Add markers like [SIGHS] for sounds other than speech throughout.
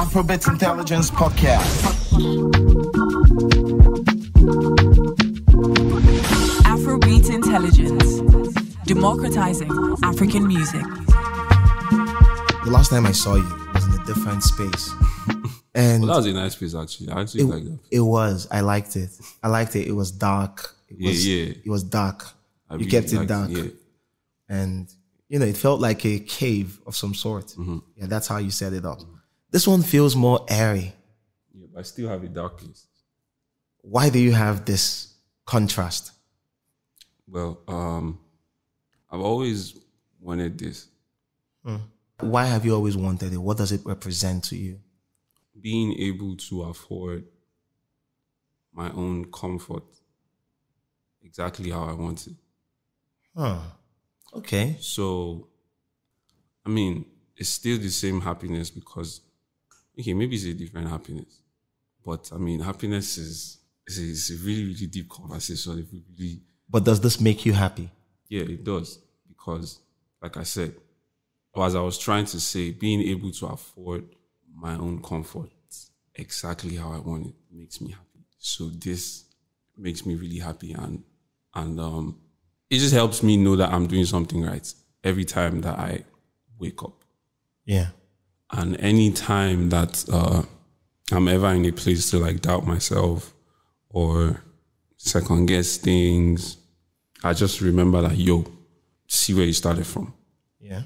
Afrobeat Intelligence Podcast. Afrobeat Intelligence, democratizing African music. The last time I saw you was in a different space. [LAUGHS] And Well, that was a nice piece, actually. I actually it, like that. it was. I liked it. I liked it. It was dark. It Yeah, was, yeah. It was dark. I you really kept it liked dark. Yeah. And, you know, it felt like a cave of some sort. Mm-hmm. Yeah, that's how you set it up. This one feels more airy. yeah. But I still have a dark place. Why do you have this contrast? Well, um, I've always wanted this. Why have you always wanted it? What does it represent to you? Being able to afford my own comfort exactly how I want it. Huh. Okay. So, I mean, it's still the same happiness because, okay, maybe it's a different happiness. But I mean, happiness is, is, a, is a really, really deep conversation. If we really But does this make you happy? Yeah, it does. Because, like I said, or as I was trying to say, being able to afford my own comfort exactly how I want it makes me happy. So this makes me really happy and and um it just helps me know that I'm doing something right every time that I wake up. Yeah. And any time that uh, I'm ever in a place to like doubt myself or second guess things, I just remember that, yo, see where you started from. Yeah.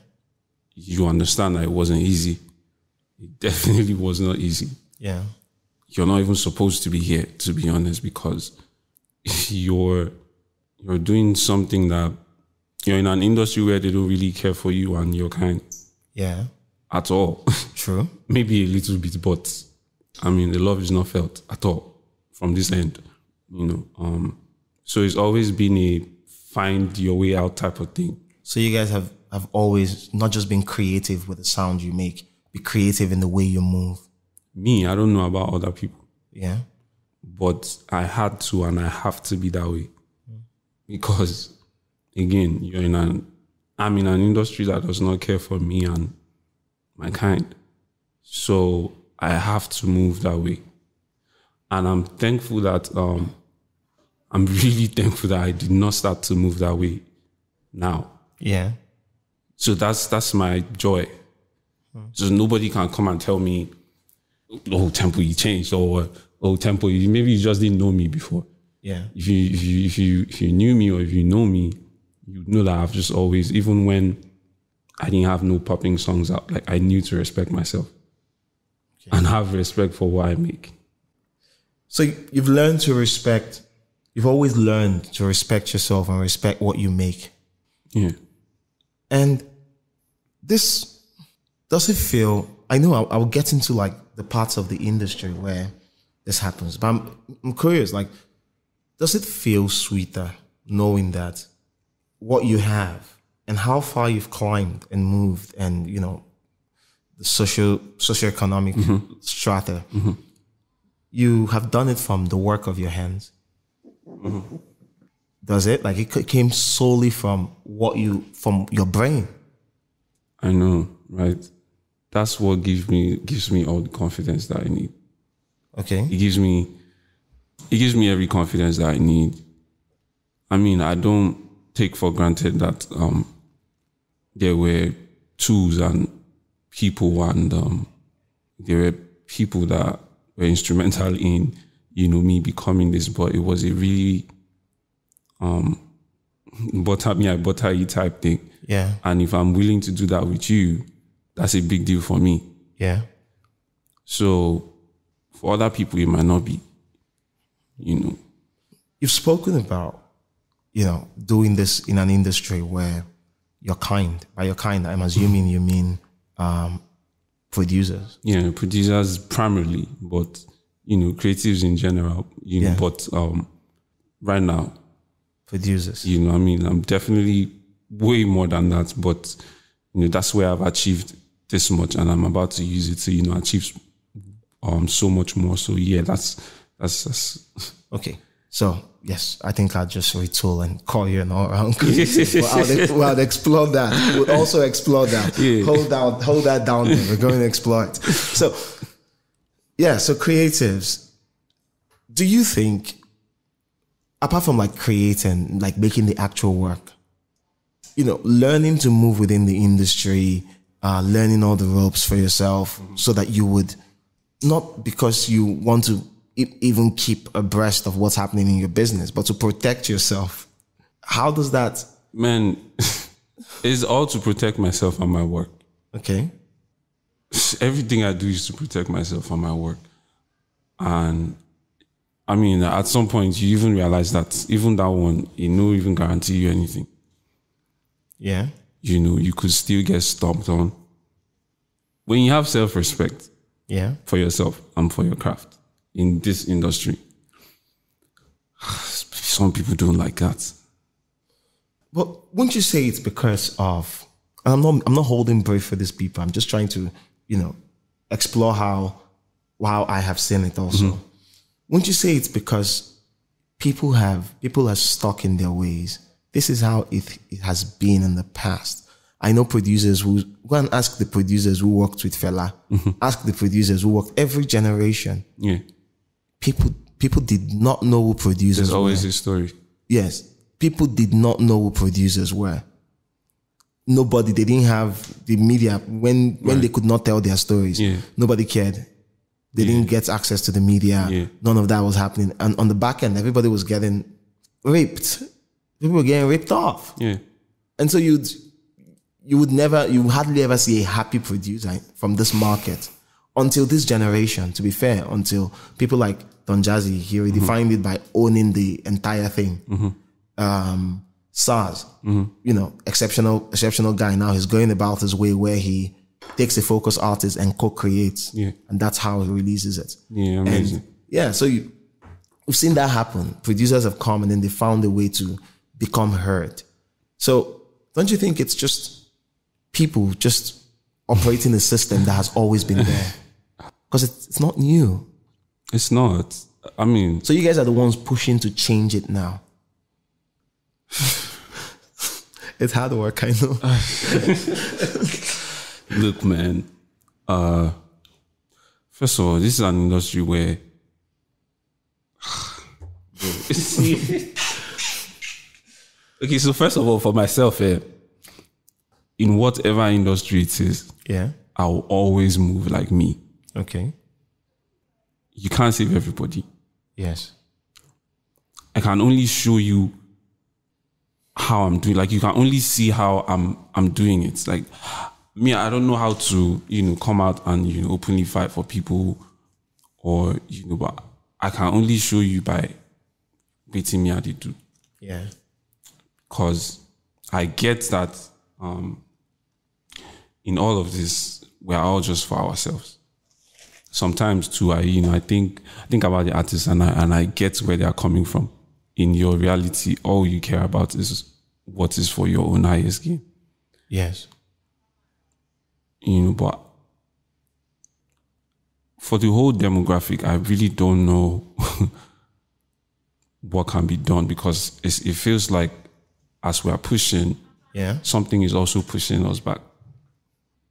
You understand that it wasn't easy. It [LAUGHS] definitely was not easy. Yeah. You're not even supposed to be here, to be honest, because [LAUGHS] you're you're doing something that you're in an industry where they don't really care for you and your kind Yeah. At all. True. [LAUGHS] maybe a little bit, but I mean, the love is not felt at all from this end, you know. Um, so it's always been a find your way out type of thing. So you guys have have always not just been creative with the sound you make, be creative in the way you move. Me, I don't know about other people, Yeah. but I had to and I have to be that way because, again, you're in an I'm in an industry that does not care for me and my kind, so I have to move that way, and I'm thankful that um, I'm really [LAUGHS] thankful that I did not start to move that way now. Yeah. So that's that's my joy. So nobody can come and tell me, "Oh, Tempoe, you changed," or "Oh, Tempoe, you, maybe you just didn't know me before." Yeah. If you if you if you if you knew me or if you know me, you know that I've just always, even when I didn't have no popping songs out, like I knew to respect myself and have respect for what I make. So you've learned to respect. You've always learned to respect yourself and respect what you make. Yeah. And this does it feel? I know I'll, I'll get into like the parts of the industry where this happens, but I'm, I'm curious. Like, does it feel sweeter knowing that what you have and how far you've climbed and moved, and you know, the social socioeconomic mm-hmm. strata, mm-hmm. you have done it from the work of your hands? Mm-hmm. Does it like it came solely from what you from your brain? I know, right? That's what gives me gives me all the confidence that I need. Okay. it gives me it gives me every confidence that I need. I mean, I don't take for granted that um, there were tools and people and um, there were people that were instrumental [LAUGHS] in you know me becoming this, but it was a really um [LAUGHS] butter me I butter you type thing. Yeah. And if I'm willing to do that with you, that's a big deal for me. Yeah. So for other people, it might not be, you know. You've spoken about, you know, doing this in an industry where you're kind. By your kind, I'm assuming you mean um, producers. you know, producers primarily, but you know, creatives in general, you know, Yeah. but um right now, Producers. you know, I mean, I'm definitely way more than that, but you know, that's where I've achieved this much and I'm about to use it to, you know, achieve um so much more. So yeah, that's that's, that's Okay. So yes, I think I'll just retool and call you an all around. [LAUGHS] well, well, explore that. We'll also explore that. Yeah. Hold down, hold that down. There. We're going to explore it. So yeah, so creatives, do you think, apart from like creating, like making the actual work, you know, learning to move within the industry, uh, learning all the ropes for yourself so that you would, not because you want to even keep abreast of what's happening in your business, but to protect yourself. How does that, Man, [LAUGHS] it's all to protect myself and my work. okay? everything I do is to protect myself and my work. And I mean, at some point, you even realize that even that one, it no even guarantee you anything. Yeah. You know, you could still get stomped on. When you have self respect Yeah. for yourself and for your craft in this industry, some people don't like that. But wouldn't you say it's because of? and I'm not. I'm not holding breath for these people. I'm just trying to, you know, explore how, how I have seen it. Also, mm-hmm. wouldn't you say it's because people have people are stuck in their ways? This is how it it has been in the past. I know producers who go and ask the producers who worked with Fela. Mm-hmm. Ask the producers who worked every generation. Yeah. People people did not know who producers were. There's were. always a story. Yes. People did not know who producers were. Nobody, they didn't have the media when when they could not tell their stories. Yeah. Nobody cared. They didn't get access to the media. Yeah. None of that was happening. And on the back end, everybody was getting raped. People were getting ripped off. Yeah. And so you'd you would never you hardly ever see a happy producer from this market until this generation, to be fair, until people like Don Jazzy, he redefined mm-hmm. it by owning the entire thing. Mm-hmm. Um Sarz, mm-hmm. you know, exceptional, exceptional guy. Now he's going about his way where he takes a focus artist and co-creates. Yeah. And that's how he releases it. Yeah, amazing. And yeah, so you, we've seen that happen. Producers have come and then they found a way to become heard. So don't you think it's just people just operating a system that has always been there? [LAUGHS] Because it's, it's not new. It's not. I mean, So you guys are the ones pushing to change it now. [SIGHS] it's hard work, I know. [LAUGHS] Look, man. Uh, first of all, this is an industry where. [SIGHS] [SIGHS] okay, so first of all, for myself, eh, in whatever industry it is, Yeah. I will always move like me. Okay. You can't save everybody. Yes. I can only show you how I'm doing. Like you can only see how I'm I'm doing it. Like me, I don't know how to, you know, come out and you know openly fight for people or you know, but I can only show you by beating me how they do. Yeah. Cause I get that um in all of this, we're all just for ourselves. Sometimes too, I you know, I think I think about the artists and I and I get where they are coming from. In your reality, all you care about is what is for your own highest gain. Yes. You know, but for the whole demographic, I really don't know [LAUGHS] what can be done because it's, it feels like as we are pushing, Yeah. something is also pushing us back.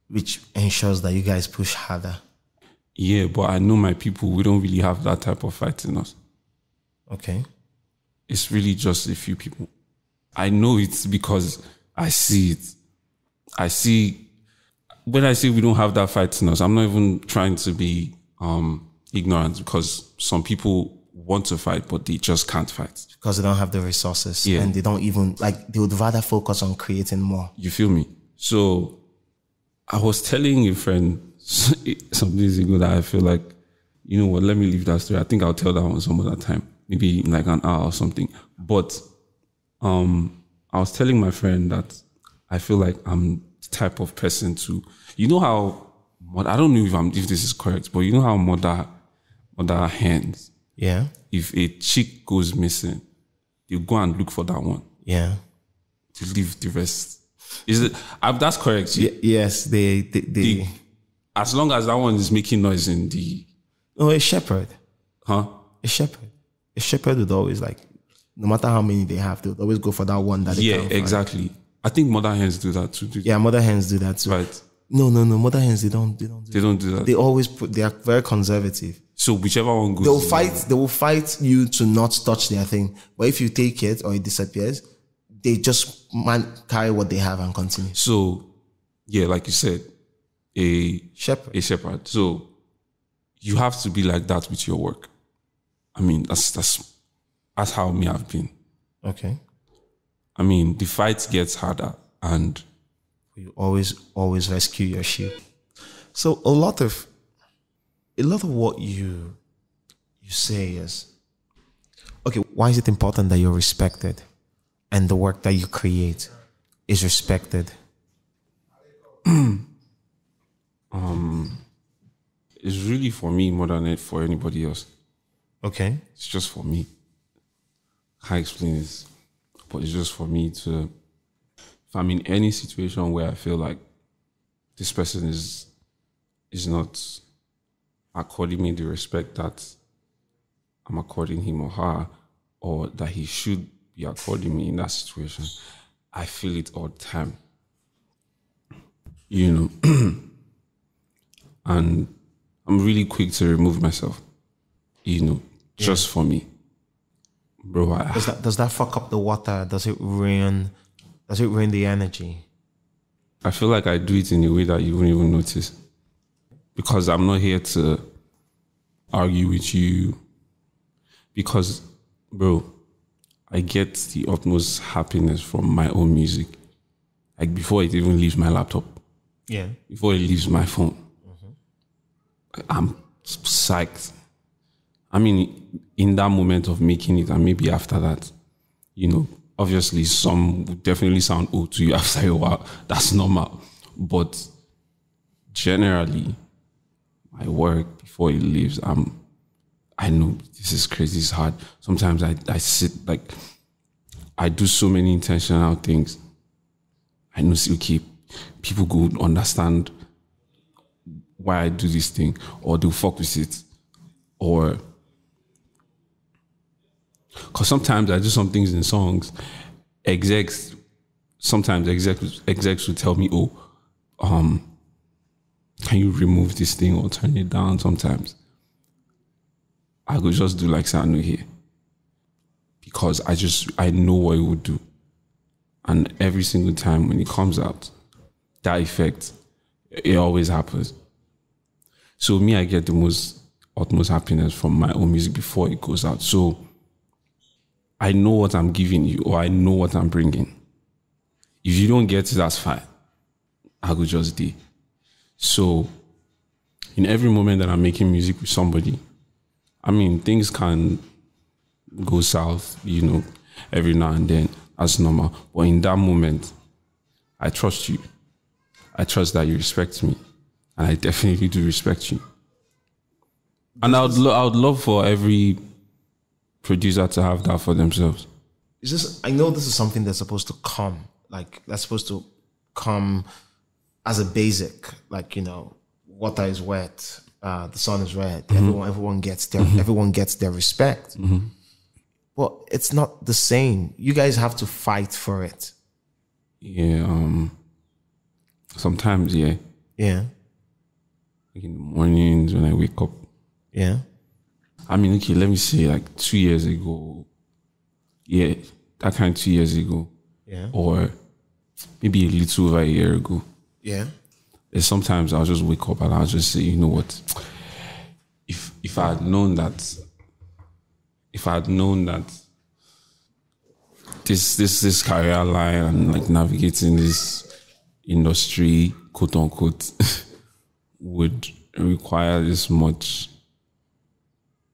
Which ensures that you guys push harder. Yeah, but I know my people, we don't really have that type of fight in us. Okay. It's really just a few people. I know it's because I see it. I see when I say we don't have that fight in us, I'm not even trying to be um, ignorant because some people want to fight, but they just can't fight. Because they don't have the resources. Yeah. And they don't even like they would rather focus on creating more. You feel me? So I was telling a friend [LAUGHS] some days ago that I feel like, you know what, let me leave that story. I think I'll tell that one some other time, maybe in like an hour or something. But um, I was telling my friend that I feel like I'm the type of person to, you know how, I don't know if I'm if this is correct, but you know how mother mother hands, Yeah. if a chick goes missing, you go and look for that one Yeah. to leave the rest. Is it? Uh, that's correct. Y- yes, they they, they The- as long as that one is making noise in the, No, a shepherd. huh? A shepherd. A shepherd would always like no matter how many they have, they would always go for that one that Yeah, can't find. exactly. I think mother hens do that too. do- Yeah, mother hens do that too. Right. No, no, no. Mother hens, they don't. They don't. Do They don't do that. They always put. They are very conservative. so whichever one goes, They'll fight. They will fight you to not touch their thing. But if you take it or it disappears, they just man carry what they have and continue. So, yeah, like you said, a Shepherd. a shepherd. So you have to be like that with your work. I mean, that's that's that's how me I've been. Okay. I mean, the fight gets harder, and You always, always rescue your sheep. So a lot of, a lot of what you, you say is, okay. Why is it important that you're respected, and the work that you create is respected? [CLEARS THROAT] Um, it's really for me more than it for anybody else. Okay. It's just for me. Can't explain this, but it's just for me to. If I'm in any situation where I feel like this person is is not according me the respect that I'm according him or her, or that he should be according me in that situation, I feel it all the time. You know, [CLEARS THROAT] and I'm really quick to remove myself. You know, just for me, bro. I, Does that does that fuck up the water? Does it ruin? Does it ruin the energy? I feel like I do it in a way that you won't even notice. Because I'm not here to argue with you. Because, bro, I get the utmost happiness from my own music. Like before it even leaves my laptop, Yeah. before it leaves my phone. I'm psyched. I mean, in that moment of making it, and maybe after that, you know, obviously some would definitely sound old to you [LAUGHS] after a while. That's normal. But generally, my work before it leaves, I'm I know this is crazy, it's hard. Sometimes I, I sit like I do so many intentional things. I know okay, people go understand why I do this thing, or they'll fuck with it, or because sometimes I do some things in songs, execs, sometimes execs, execs will tell me, oh, um, can you remove this thing or turn it down sometimes? I could just do like Sanu here. Because I just, I know what it would do. And every single time when it comes out, that effect, it always happens. So me, I get the most utmost happiness from my own music before it goes out. So I know what I'm giving you, or I know what I'm bringing. If you don't get it, that's fine. I could just do. So in every moment that I'm making music with somebody, I mean things can go south, you know, every now and then. That's normal. But in that moment, I trust you. I trust that you respect me. And I definitely do respect you. And I would, lo- I would love for every producer to have that for themselves. It's just I know this is something that's supposed to come, like that's supposed to come as a basic, like you know, water is wet, uh, the sun is red. Everyone, everyone gets their, everyone gets their respect. But it's not the same. You guys have to fight for it. Yeah. Um. Sometimes, yeah. Yeah, Like in the mornings when I wake up. yeah, I mean, okay, let me say like two years ago. Yeah, that kind of two years ago. yeah, Or maybe a little over a year ago. yeah. There's sometimes I'll just wake up and I'll just say, you know what? If if I had known that if I had known that this this this career line and like navigating this industry, quote unquote, [LAUGHS] would require this much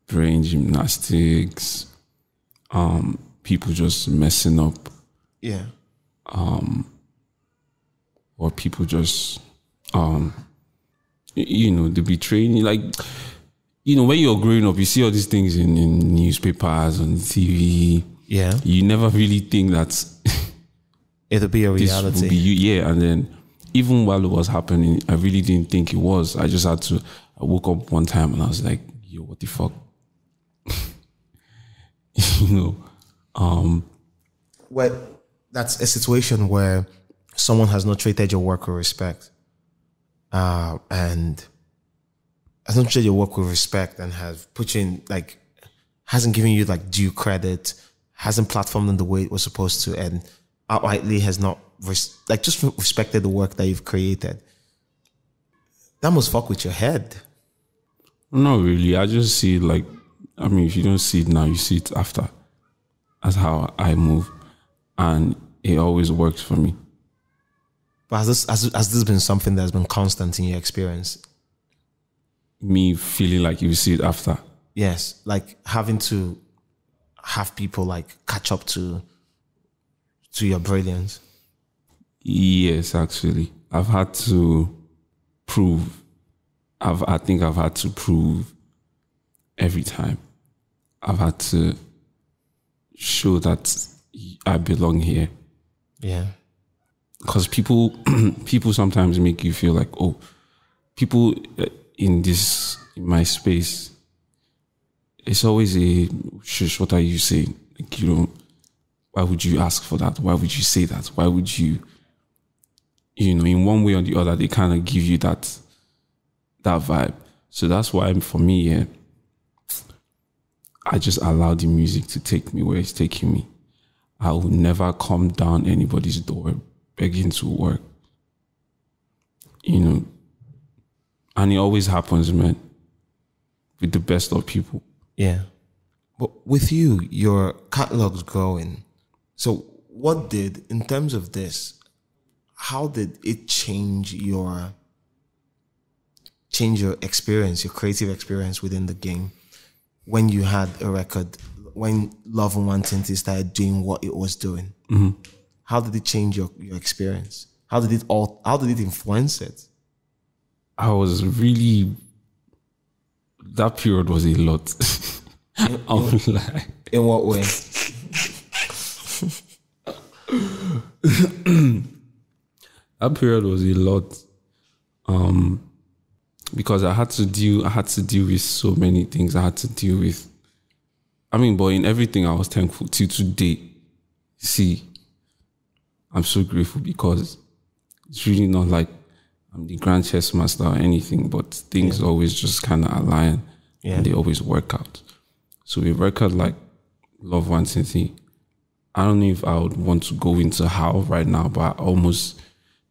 brain gymnastics, um, people just messing up Yeah. or people just um you know they betraying you like you know when you're growing up you see all these things in, in newspapers on tv Yeah. you never really think that It'll be a [LAUGHS] this will reality. be you yeah and then even while it was happening i really didn't think it was i just had to i woke up one time and i was like yo what the fuck [LAUGHS] you know um well, that's a situation where someone has not treated your work with respect. uh, and I don't treat your work with respect and has put you in like hasn't given you like due credit, hasn't platformed in the way it was supposed to, and outrightly has not res- like just respected the work that you've created. That must fuck with your head. Not really. I just see it like, I mean, if you don't see it now, you see it after. That's how I move, and it always works for me. But has this has, has this been something that's been constant in your experience? Me feeling like you see it after. Yes, like having to have people like catch up to to your brilliance. Yes, actually, I've had to prove. I've I think I've had to prove every time. I've had to show that I belong here Yeah. because people [CLEARS THROAT] people sometimes make you feel like oh people uh, in this in my space it's always a shush what are you saying like you know why would you ask for that why would you say that why would you you know in one way or the other they kind of give you that that vibe so that's why for me yeah i just allow the music to take me where it's taking me I will never come down anybody's door begging to work. You know, and it always happens, man, with the best of people. Yeah. But with you, your catalog's growing. So what did in terms of this, how did it change your change your experience, your creative experience within the game when you had a record when Love Nwantiti started doing what it was doing? Mm-hmm. How did it change your, your experience? How did it all how did it influence it? I was really that period was a lot. I won't lie. In what way? [CLEARS THROAT] [CLEARS THROAT] That period was a lot. Um because I had to deal I had to deal with so many things. I had to deal with I mean, but in everything I was thankful till today. See, I'm so grateful because it's really not like I'm the grand chess master or anything, but things always just kind of align Yeah. and they always work out. So we work out like Love Nwantiti. I don't know if I would want to go into how right now, but I almost,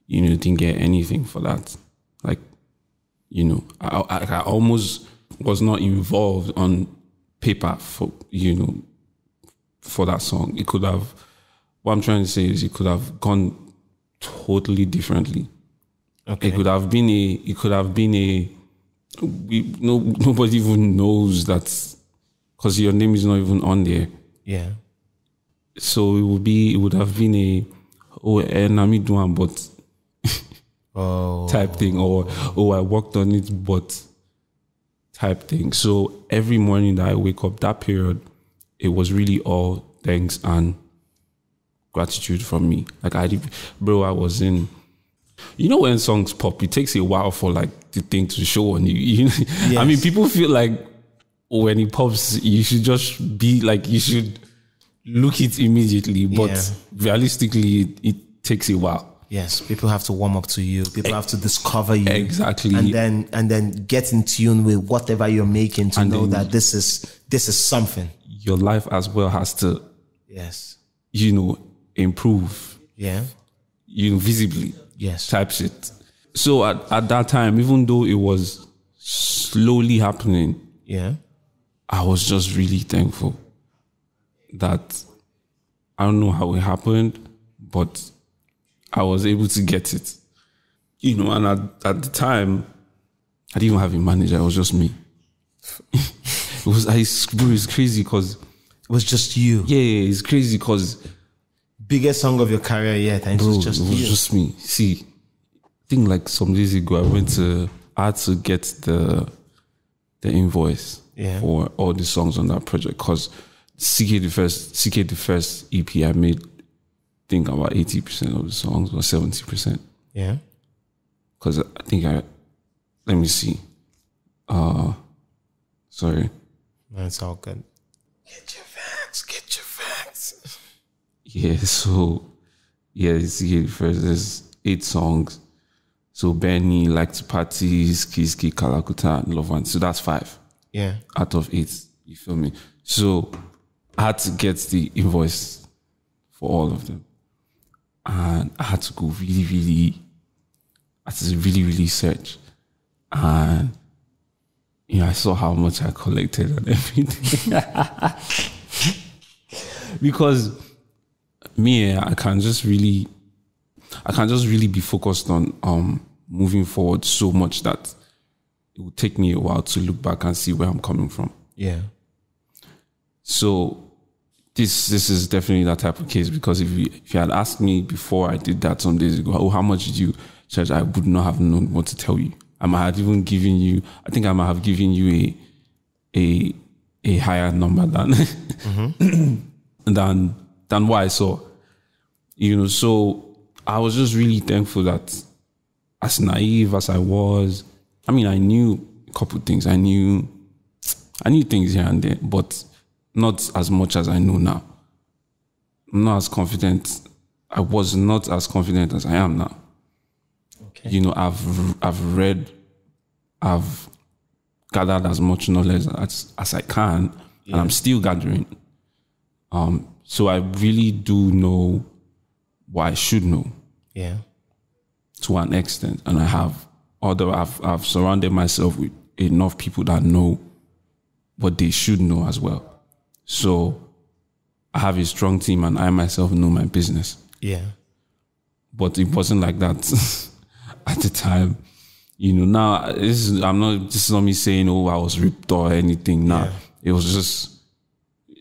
you know, didn't get anything for that. Like, you know, I, I, I almost was not involved on paper for, you know, for that song. It could have, what I'm trying to say is it could have gone totally differently. Okay. It could have been a. It could have been a. We, no, nobody even knows that because your name is not even on there. yeah. So it would be. It would have been a. Oh, Nami Duan, but Oh type thing, or oh, I worked on it, but type thing. So every morning that I wake up, that period, it was really all thanks and gratitude from me. Like I, did- bro, I was in. You know when songs pop, it takes a while for like the thing to show on you. [LAUGHS] you know? I mean, people feel like when it pops, you should just be like you should look it immediately, but Yeah. realistically, it, it takes a while. Yes, people have to warm up to you. People have to discover you Exactly. and then and then get in tune with whatever you're making to And know that this is this is something. Your life as well has to, Yes. you know, improve. Yeah. you know, visibly Yes. type shit. So at, at that time, even though it was slowly happening, Yeah. I was just really thankful that I don't know how it happened, but I was able to get it. You know, and at, at the time, I didn't even have a manager, it was just me. [LAUGHS] it was I bro, it's crazy because It was just you. yeah, yeah, it's crazy because Biggest song of your career yet, and it was just it was you. just me. See, I think like some days ago, I went to, I had to get the the invoice Yeah. for all the songs on that project because CKay the first CKay the first EP I made, think about eighty percent of the songs or seventy percent yeah. because I think I let me see. Uh, sorry. No, it's all good. Get your facts. Get your facts. [LAUGHS] Yeah, so yeah, it's yeah, first there's eight songs. So Benny, Like to Party, Skiski, Kalakuta, and Love One. So that's five Yeah. out of eight. You feel me? So I had to get the invoice for all of them. And I had to go really, really, I had to really, really search. And you know, I saw how much I collected and everything. [LAUGHS] because me, I can just really I can just really be focused on um moving forward so much that it will take me a while to look back and see where I'm coming from. Yeah. So this this is definitely that type of case because if you if you had asked me before I did that some days ago, oh how much did you charge? I would not have known what to tell you. I might have even given you I think I might have given you a a a higher number than mm-hmm. [CLEARS THROAT] than than what I saw. You know, so I was just really thankful that as naive as I was, I mean I knew a couple things. I knew I knew things here and there, but not as much as I know now. I'm not as confident. I was not as confident as I am now. Okay. You know, I've I've read, I've gathered as much knowledge as, as I can, and I'm still gathering. Um, so I really do know what I should know Yeah. to an extent, and I have other. I've I've surrounded myself with enough people that know what they should know as well. So I have a strong team, and I myself know my business. Yeah. But it wasn't like that [LAUGHS] at the time. You know, now this is I'm not. This is not me saying, "Oh, I was ripped" or anything. Nah, Yeah. it was just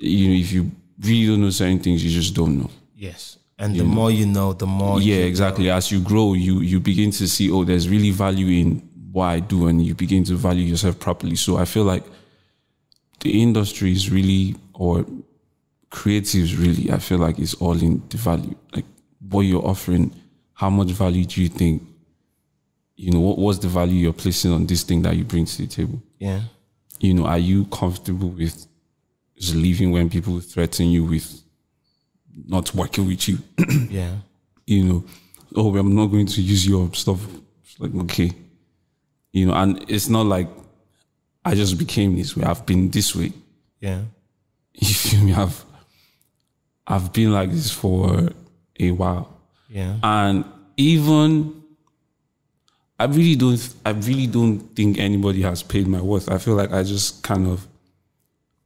you know, if you really don't know certain things, you just don't know. Yes. And the more you know, the more yeah you exactly as you grow you you begin to see oh there's really value in what i do and you begin to value yourself properly so i feel like the industry is really or creatives really i feel like it's all in the value like what you're offering how much value do you think you know what what's the value you're placing on this thing that you bring to the table Yeah. you know, are you comfortable with just leaving when people threaten you with not working with you? [CLEARS THROAT] Yeah. you know, oh, I'm not going to use your stuff. It's like, okay. You know, and it's not like I just became this way. I've been this way. Yeah. [LAUGHS] You feel me? I've I've been like this for a while. Yeah. And even I really don't I really don't think anybody has paid my worth. I feel like I just kind of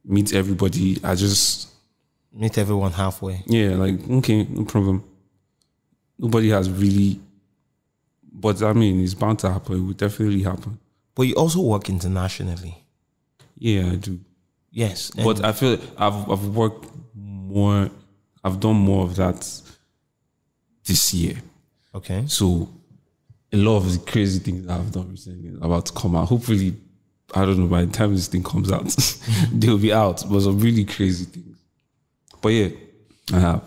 meet everybody. I just Meet everyone halfway. yeah, like okay, no problem. Nobody has really but I mean it's bound to happen. It will definitely happen. But you also work internationally. Yeah, I do. Yes. But I feel I've I've worked more I've done more of that this year. okay. So a lot of the crazy things that I've done recently are about to come out. Hopefully, I don't know, by the time this thing comes out, [LAUGHS] they'll be out. But some really crazy things. But yeah, I have.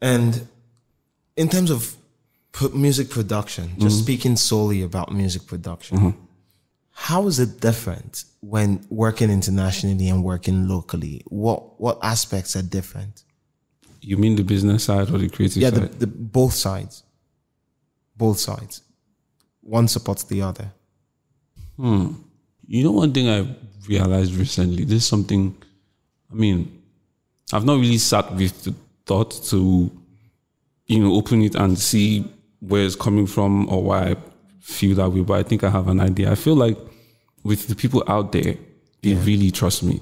And in terms of music production, just mm-hmm. speaking solely about music production, mm-hmm. How is it different when working internationally and working locally? What what aspects are different? You mean the business side or the creative Yeah, the, side? the both sides. Both sides. One supports the other. Hmm. you know, one thing I realized recently, there's something, I mean, I've not really sat with the thought to, you know, open it and see where it's coming from or why I feel that way, but I think I have an idea. I feel like with the people out there, they really trust me.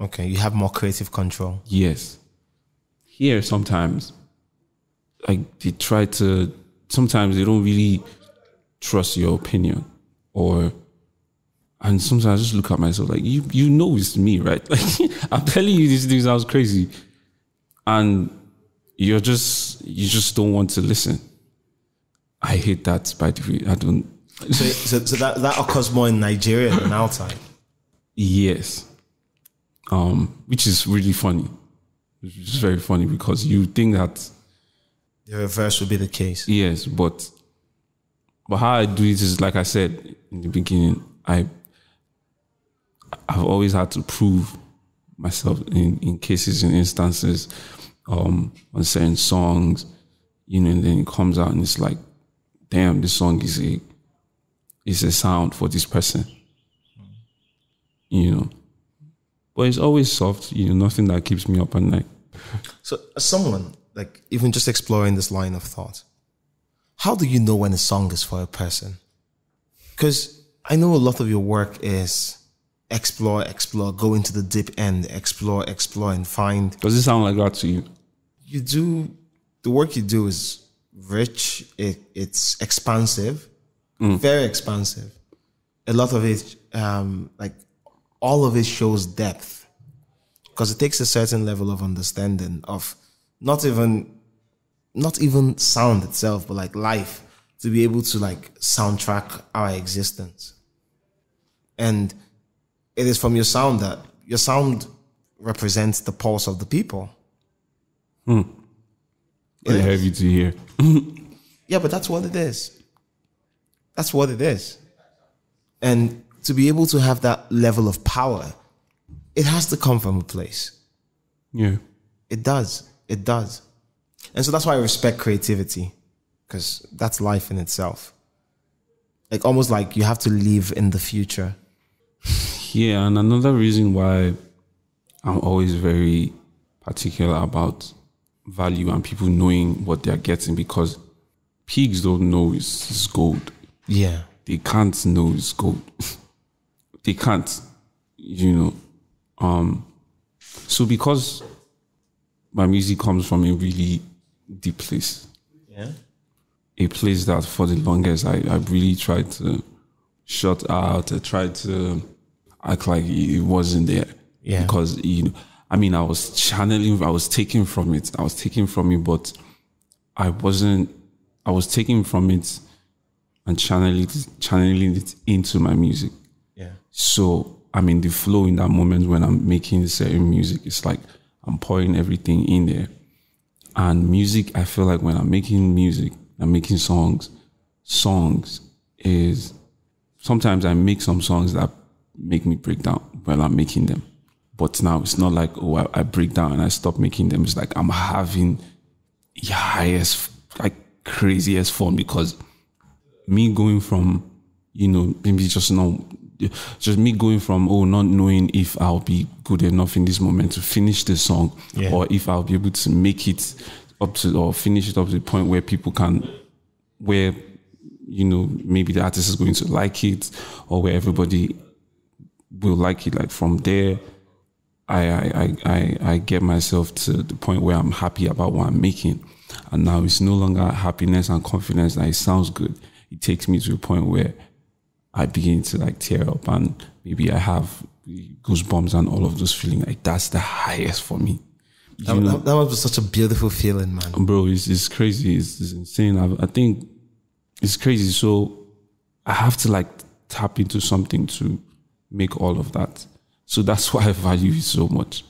Okay, you have more creative control. Yes. Here, sometimes, like they try to, sometimes they don't really trust your opinion or, and sometimes I just look at myself like, you, you know, it's me, right? [LAUGHS] Like, I'm telling you these things sounds crazy. And you're just, you just don't want to listen. I hate that, by way. I don't, So, so, so that, that occurs more in Nigeria than outside. Yes. Um, which is really funny. Which is very funny because you think that The reverse would be the case. yes, but but how I do it is like I said in the beginning, I I've always had to prove myself in, in cases and instances, um, on certain songs, you know, and then it comes out and it's like damn, this song is a is a sound for this person. You know. But it's always soft, you know, nothing that keeps me up at night. So, as someone like even just exploring this line of thought, how do you know when a song is for a person? Because I know a lot of your work is explore, explore, go into the deep end, explore, explore, and find. Does it sound like that to you? You do the work you do is rich. It, it's expansive, very expansive. A lot of it, um, like all of it, shows depth because it takes a certain level of understanding of not even not even sound itself, but like life to be able to like soundtrack our existence. And it is from your sound that your sound represents the pulse of the people. Very heavy to hear. [LAUGHS] Yeah, but that's what it is. That's what it is. And to be able to have that level of power, it has to come from a place. Yeah. It does. It does. And so that's why I respect creativity because that's life in itself. Like almost like you have to live in the future. Yeah, and another reason why I'm always very particular about value and people knowing what they're getting because pigs don't know it's, it's gold. Yeah. They can't know it's gold. [LAUGHS] they can't, you know. Um, so because my music comes from a really deep place, Yeah. a place that for the longest I, I really tried to shut out. I tried to act like it wasn't there. Yeah. Because you know, I mean I was channeling I was taking from it. I was taking from it, but I wasn't I was taking from it and channeling it channeling it into my music. Yeah. So I mean the flow in that moment when I'm making certain music, it's like I'm pouring everything in there. And music, I feel like when I'm making music, I'm making songs, songs is sometimes I make some songs that make me break down while I'm making them. But now it's not like, oh, I, I break down and I stop making them. It's like I'm having the highest, like craziest fun because me going from, you know, maybe just not, just me going from, oh, not knowing if I'll be good enough in this moment to finish the song Yeah. or if I'll be able to make it up to, or finish it up to the point where people can, where, you know, maybe the artist is going to like it or where everybody will like it. Like from there, I, I, I, I, get myself to the point where I'm happy about what I'm making. And now it's no longer happiness and confidence that it sounds good. It takes me to a point where I begin to like tear up and maybe I have goosebumps and all of those feelings. Like that's the highest for me. That, that was such a beautiful feeling, man. bro, it's, it's crazy. It's, it's insane. I, I think it's crazy. So I have to like tap into something to make all of that. So that's [LAUGHS] why I value it so much.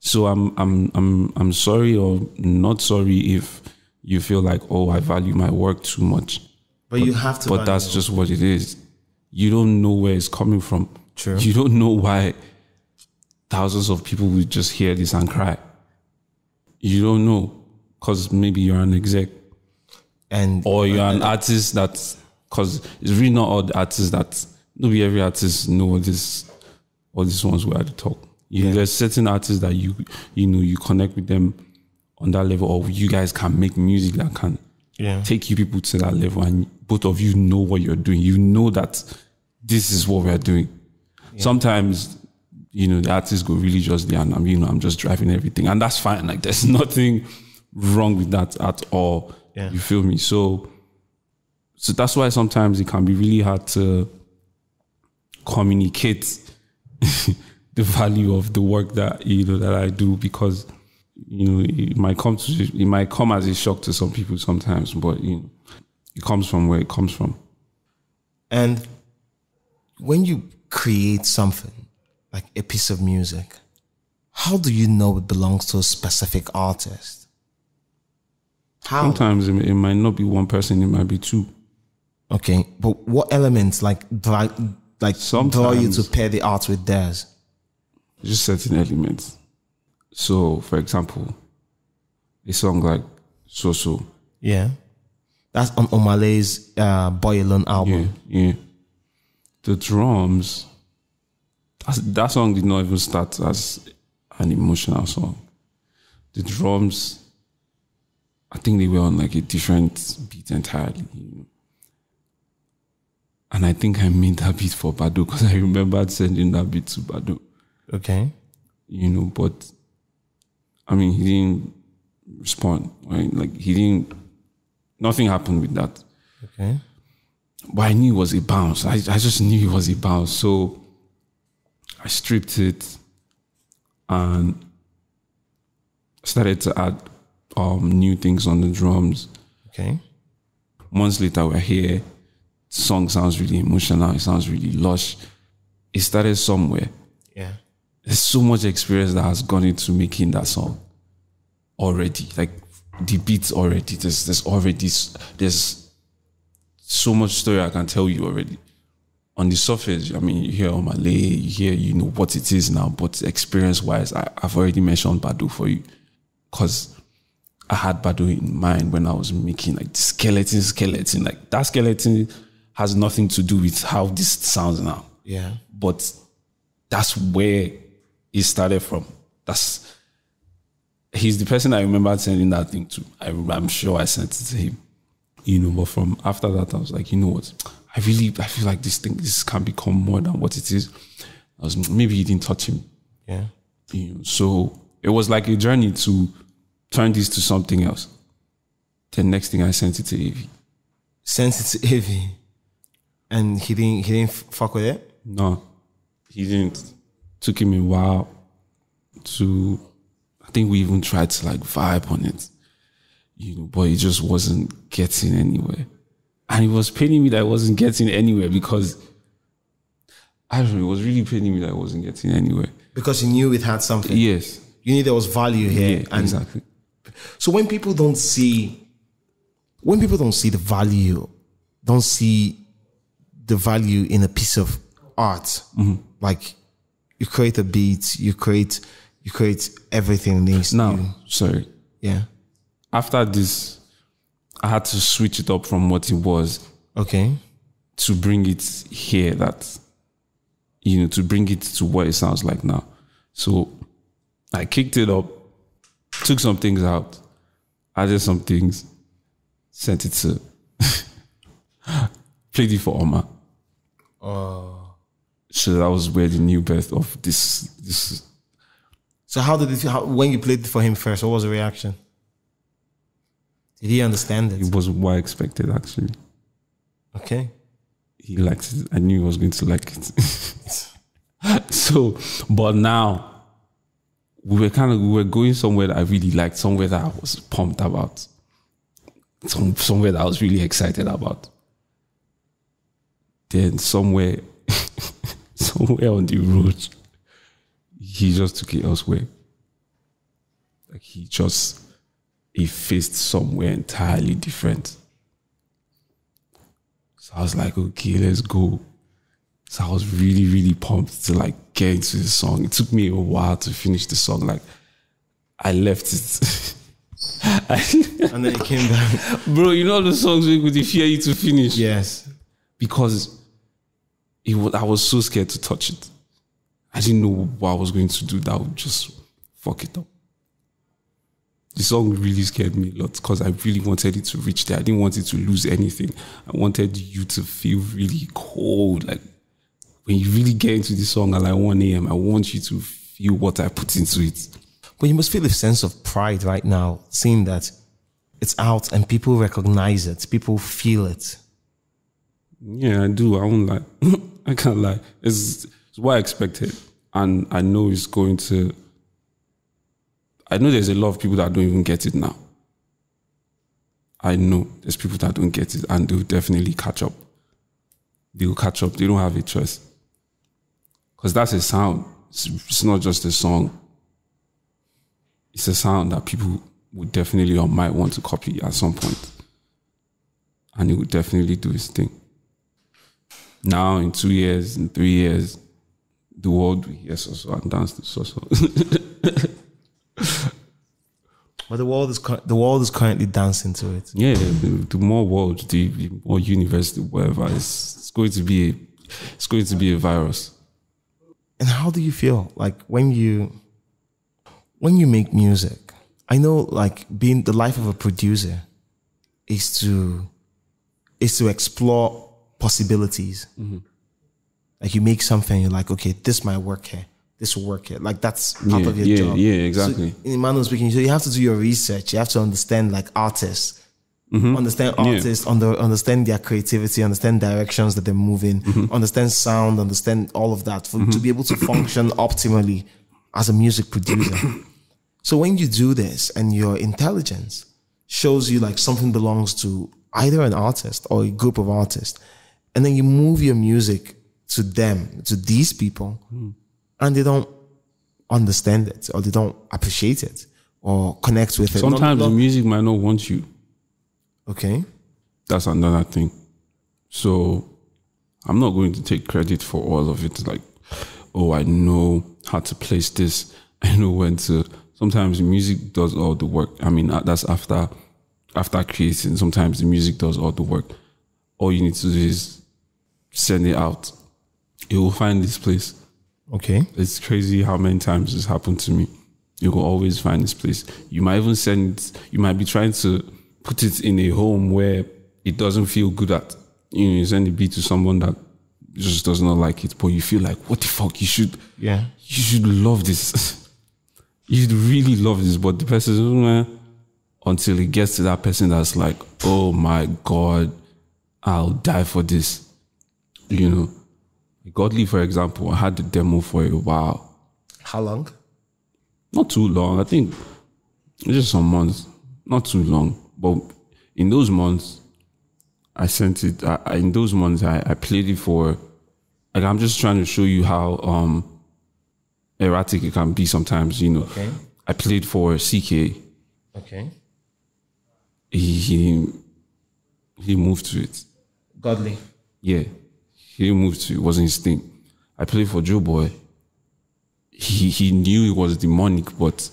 So I'm I'm I'm I'm sorry or not sorry if you feel like oh I value my work too much. But, you have to. But that's it. just what it is. You don't know where it's coming from. True. You don't know why thousands of people will just hear this and cry. You don't know because maybe you're an exec and or you're an artist that because it's really not all the artists that maybe every artist know this all these ones who are at the top. You, There's certain artists that you you know you connect with them on that level, or you guys can make music that can Yeah. take you people to that level, and both of you know what you're doing. You know that this is what we're doing. Sometimes you know the artists go really just there, and I'm you know I'm just driving everything, and that's fine. Like there's [LAUGHS] nothing wrong with that at all. Yeah. You feel me? So so that's why sometimes it can be really hard to communicate [LAUGHS] the value of the work that you know that I do because you know it might come to it might come as a shock to some people sometimes, but you know it comes from where it comes from. And when you create something like a piece of music, how do you know it belongs to a specific artist? How? Sometimes it, it might not be one person; it might be two. Okay, but what elements like like draw you to pair the art with theirs? Just certain elements. So, for example, a song like "So So," Yeah, That's on Omah Lay's uh, Boy Alone album. Yeah, yeah. The drums. That, that song did not even start as an emotional song. The drums, I think they were on like a different beat entirely. You know? And I think I made that beat for Badu because I remembered sending that beat to Badu. Okay. You know, but I mean, he didn't respond. Right? Like he didn't. Nothing happened with that. Okay. But I knew it was a bounce. I, I just knew it was a bounce. So I stripped it and started to add um, new things on the drums. Okay. Months later, we're here. Song sounds really emotional. It sounds really lush. It started somewhere. Yeah. There's so much experience that has gone into making that song already. Like the beats already. There's there's already there's so much story I can tell you already. On the surface, I mean, you hear Omah Lay, you hear, you know what it is now, but experience wise, I, I've already mentioned Badu for you. Cause I had Badu in mind when I was making like the skeleton, skeleton. Like that skeleton has nothing to do with how this sounds now Yeah. but that's where it started from. That's he's the person I remember sending that thing to. I, I'm sure I sent it to him. You know, but from after that, I was like, you know what? I really, I feel like this thing, this can become more than what it is. I was maybe he didn't touch him. Yeah. You know, so it was like a journey to turn this to something else. The next thing I sent it to Evie. Sent it to Ivy. And he didn't he didn't fuck with it? No, he didn't. Took him a while to. I think we even tried to like vibe on it, you know, but it just wasn't getting anywhere. And it was paining me that I wasn't getting anywhere because I don't know. It was really paining me that I wasn't getting anywhere. Because you knew it had something. Yes, You knew there was value here. yeah, and exactly. So when people don't see, when people don't see the value, don't see the value in a piece of art, mm-hmm. like you create a beat, you create, you create everything needs Now, you- sorry. yeah, After this, I had to switch it up from what it was okay, to bring it here that you know to bring it to what it sounds like now. So i kicked it up took some things out added some things sent it to [LAUGHS] played it for Omah. So that was where the new birth of this this So how did it how, when you played for him first? What was the reaction? Did he understand it? it was what i expected actually Okay. he liked it. I knew he was going to like it. [LAUGHS] so, but now we were kind of we were going somewhere that I really liked, somewhere that I was pumped about, some somewhere that I was really excited about. Then somewhere, [LAUGHS] somewhere on the road, he just took it elsewhere. Like he just he faced somewhere entirely different. So I was like, okay, let's go. So I was really, really pumped to like get into the song. It took me a while to finish the song. Like I left it. [LAUGHS] And then he came back. [LAUGHS] bro, you know the songs we would fear you to finish. yes. Because it was, I was so scared to touch it. I didn't know what I was going to do that would just fuck it up. The song really scared me a lot because I really wanted it to reach there. I didn't want it to lose anything. I wanted you to feel really cold. Like when you really get into the song at like 1 a.m., I want you to feel what I put into it. But you must feel a sense of pride right now, seeing that it's out and people recognize it, people feel it. Yeah, I do. I won't lie. [LAUGHS] [LAUGHS] I can't lie. It's, it's what I expected. And I know it's going to. I know there's a lot of people that don't even get it now. I know there's people that don't get it and they'll definitely catch up. They'll catch up. They don't have a choice. Because that's a sound. It's, it's not just a song. It's a sound that people would definitely or might want to copy at some point. And it would definitely do its thing now in two years, in three years, the world will hear Soso and dance to so But [LAUGHS] But the world is the world is currently dancing to it. Yeah, the, the more world, the, the more university, whatever, it's, it's going to be a, it's going to be a virus. And how do you feel like when you when you make music? I know like being the life of a producer is to is to explore possibilities. Like you make something, you're like, okay, this might work here. This will work here. Like that's part Yeah, of your yeah, job. yeah, exactly. So in Emmanuel speaking, so you have to do your research. You have to understand like artists. Understand Mm-hmm. Yeah. artists, under, understand their creativity, understand directions that they're moving, Mm-hmm. understand sound, understand all of that for, to be able to function optimally as a music producer. [COUGHS] so when you do this and your intelligence shows you like something belongs to either an artist or a group of artists, and then you move your music to them, to these people, and they don't understand it or they don't appreciate it or connect with it. Sometimes not- the music might not want you. okay. That's another thing. So I'm not going to take credit for all of it. Like, oh, I know how to place this. [LAUGHS] I know when to. Sometimes the music does all the work. I mean, uh, that's after after creating. Sometimes the music does all the work. All you need to do is send it out. It will find this place. Okay. It's crazy how many times this happened to me. You will always find this place. You might even send you might be trying to put it in a home where it doesn't feel good at. You know, you send the beat to someone that just does not like it, but you feel like, what the fuck? You should, Yeah. you should love this. [LAUGHS] you should really love this, but the person, until it gets to that person that's like, oh my God, I'll die for this. You know, Godly, for example, I had the demo for a while. How long? Not too long. I think just some months. Not too long. But in those months, I sent it. I, I- in those months, I, I played it for. Like I'm just trying to show you how um erratic it can be sometimes. You know. Okay. I played for CKay. Okay. He he, he moved to it. Godly. Yeah, he moved to it. Wasn't his thing. I played for Joeboy. He he knew it was demonic, but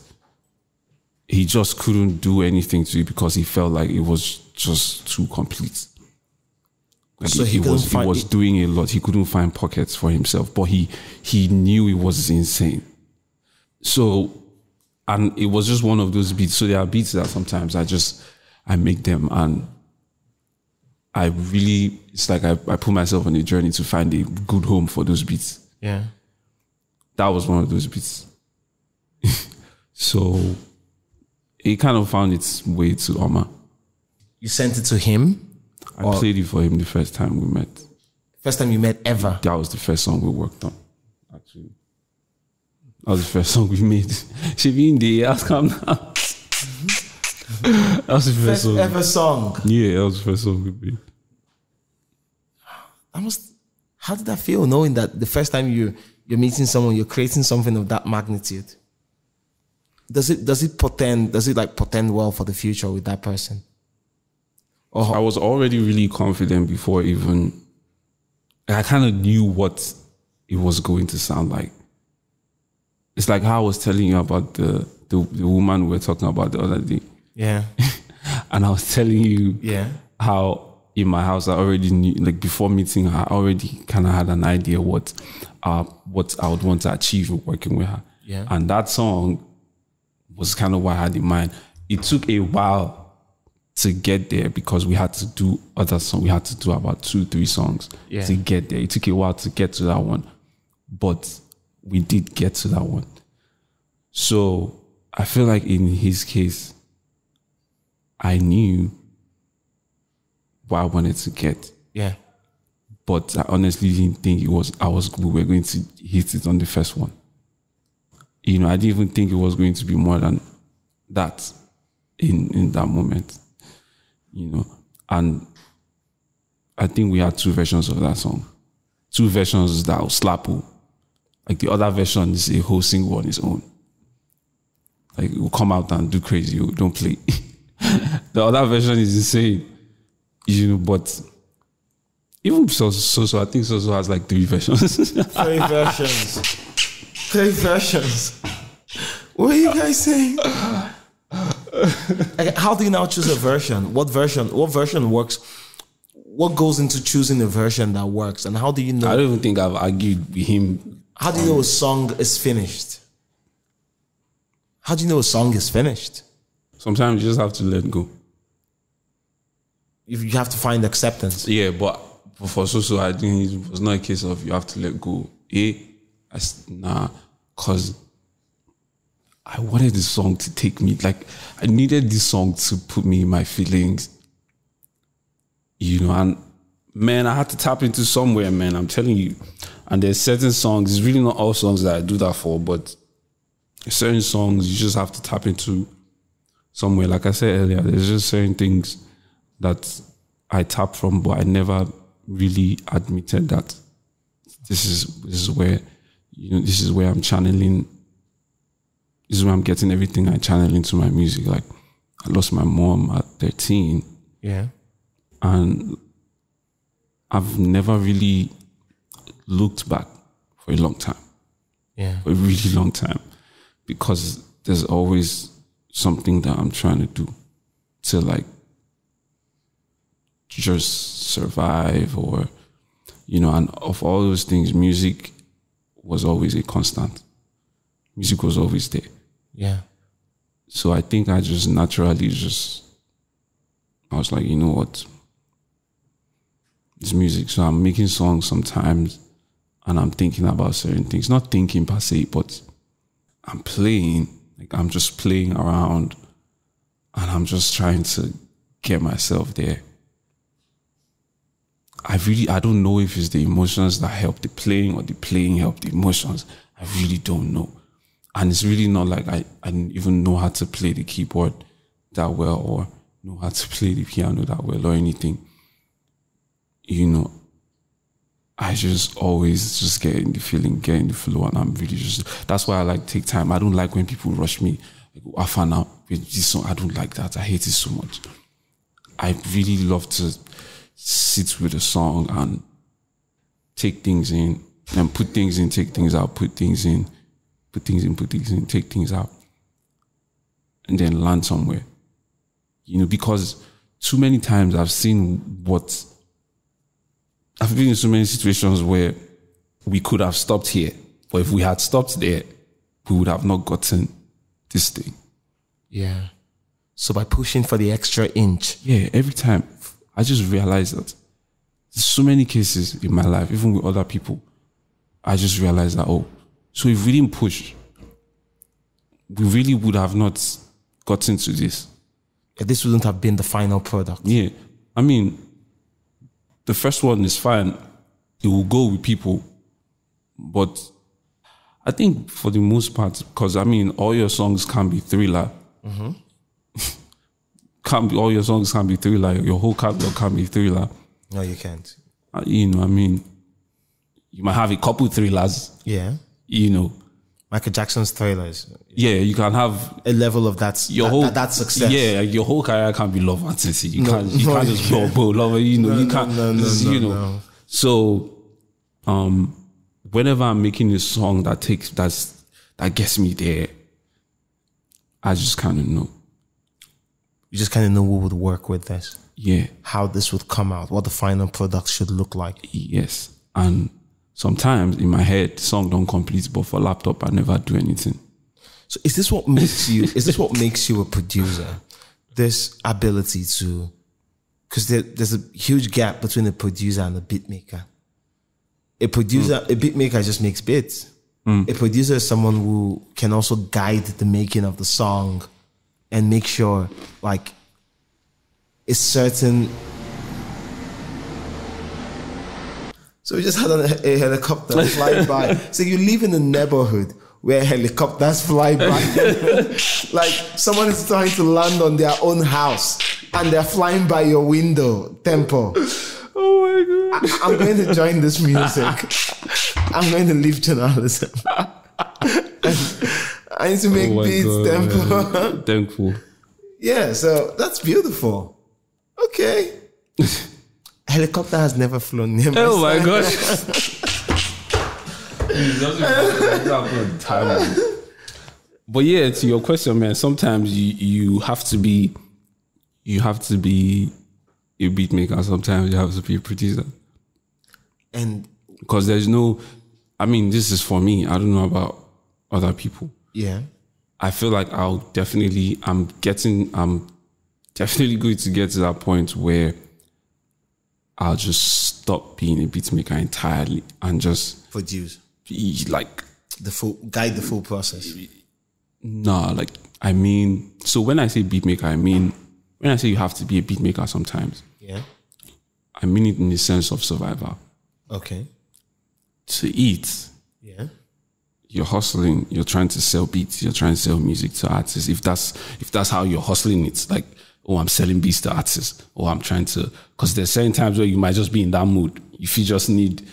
he just couldn't do anything to it because he felt like it was just too complete. Like So he he, was he was doing a lot. He couldn't find pockets for himself, but he he knew it was insane. So, and it was just one of those beats. So there are beats that sometimes I just I make them and I really, it's like I, I put myself on a journey to find a good home for those beats. Yeah. That was one of those beats. [LAUGHS] so it kind of found its way to Omah. You sent it to him. I played it for him the first time we met. First time you met ever. That was the first song we worked on, actually. That was the first [LAUGHS] song we made. She be in the ask him now. [LAUGHS] that was the first song. ever song. Yeah, that was the first song we made. I must. How did that feel knowing that the first time you you're meeting someone, you're creating something of that magnitude? Does it does it portend does it like portend well for the future with that person? I was already really confident before even I kind of knew what it was going to sound like. It's like how I was telling you about the the, the woman we were talking about the other day, Yeah. [LAUGHS] and I was telling you Yeah. how in my house I already knew, like before meeting her, I already kind of had an idea what uh what I would want to achieve with working with her. Yeah. and that song was kind of what I had in mind. It took a while to get there because we had to do other songs. We had to do about two, three songs Yeah. to get there. It took a while to get to that one, but we did get to that one. So I feel like in his case, I knew what I wanted to get, Yeah. but I honestly didn't think it was. I was we were going to hit it on the first one. You know, I didn't even think it was going to be more than that in in that moment. You know, and I think we had two versions of that song, two versions that will slap you. Like the other version is a whole single on its own. Like it will come out and do crazy. You don't play. [LAUGHS] the other version is insane. You know, but even so, so, so I think so, so has like three versions. [LAUGHS] Three versions. Three versions. What are you guys saying? Okay, how do you now choose a version? What version? What version works? What goes into choosing a version that works? And how do you know? I don't even think I've argued with him. How do you know a song is finished? How do you know a song is finished? Sometimes you just have to let go. You you have to find acceptance. Yeah, but for Soso, I think it was not a case of you have to let go. Eh, I nah, cause I wanted this song to take me. Like I needed this song to put me in my feelings. You know, and man, I had to tap into somewhere, man. I'm telling you. And there's certain songs. It's really not all songs that I do that for, but certain songs you just have to tap into somewhere. Like I said earlier, there's just certain things that I tap from, but I never really admitted that this is this is where you know this is where I'm channeling. This is where I'm getting everything I channel into my music. Like I lost my mom at 13, Yeah. and I've never really looked back for a long time Yeah. For a really long time because there's always something that I'm trying to do to like just survive or you know and of all those things music was always a constant music was always there Yeah. so I think I just naturally just I was like, you know what? It's music. So I'm making songs sometimes and I'm thinking about certain things. Not thinking per se, but I'm playing. Like I'm just playing around and I'm just trying to get myself there. I really I don't know if it's the emotions that help the playing or the playing help the emotions. I really don't know. And it's really not like I, I even know how to play the keyboard that well or know how to play the piano that well or anything. You know, I just always just get in the feeling, get in the flow, and I'm really just that's why I like take time. I don't like when people rush me. Like, I found out with this song, I don't like that. I hate it so much. I really love to sit with a song and take things in and put things in, take things out, put things in, put things in, put things in, take things out, and then land somewhere. You know, because too many times I've seen what I've been in so many situations where we could have stopped here, but if we had stopped there, we would have not gotten this thing. Yeah. So by pushing for the extra inch. Yeah, every time I just realized that there's so many cases in my life, even with other people, I just realized that, oh, so if we didn't push, we really would have not gotten to this. This wouldn't have been the final product. Yeah. I mean, the first one is fine. It will go with people. But I think for the most part, because I mean, all your songs can be thriller. [LAUGHS] can't be, all your songs can be thriller. Your whole catalog can be thriller. No, you can't. Uh, You know, I mean, you might have a couple thrillers, Yeah. you know. Michael Jackson's thrillers. Yeah, you can have A level of that, your that, whole that, that success. Yeah, your whole career can't be love fantasy. You No, can't you no, can't just go can't. bro, love you know, you can't no, no, no, you know. no. So um whenever I'm making a song that takes that's that gets me there, I just kinda know. You just kind of know who would work with this, Yeah, how this would come out, what the final product should look like. yes. And sometimes in my head the song don't complete, but for laptop I never do anything. So is this what makes you? [LAUGHS] is this what makes you a producer? This ability to, because there, there's a huge gap between a producer and a beat maker. A producer, a beat maker just makes beats. Hmm. A producer is someone who can also guide the making of the song and make sure, like, a certain. So we just had a, a helicopter [LAUGHS] fly by. So you live in a neighborhood where helicopters fly by. [LAUGHS] like someone is trying to land on their own house and they're flying by your window. Tempoe. [LAUGHS] Oh my god. I'm going to join this music. I'm going to leave journalism. I need to oh make Oh beats, God, Tempoe. Thankful. yeah, so that's beautiful. Okay. Helicopter has never flown near my Oh my gosh. [LAUGHS] but yeah, to your question, man, sometimes you you have to be you have to be a beat maker, sometimes you have to be a producer. And Because there's no I mean, this is for me. I don't know about other people. yeah, I feel like I'll definitely I'm getting I'm definitely going to get to that point where I'll just stop being a beatmaker entirely and just produce be like the full guide the full process. nah like I mean so when I say beatmaker, I mean when I say you have to be a beatmaker sometimes Yeah. I mean it in the sense of survival Okay. to eat Yeah. you're hustling, you're trying to sell beats, you're trying to sell music to artists. If that's if that's how you're hustling, it's like, oh, I'm selling beats to artists, or I'm trying to because there's certain times where you might just be in that mood. If you just need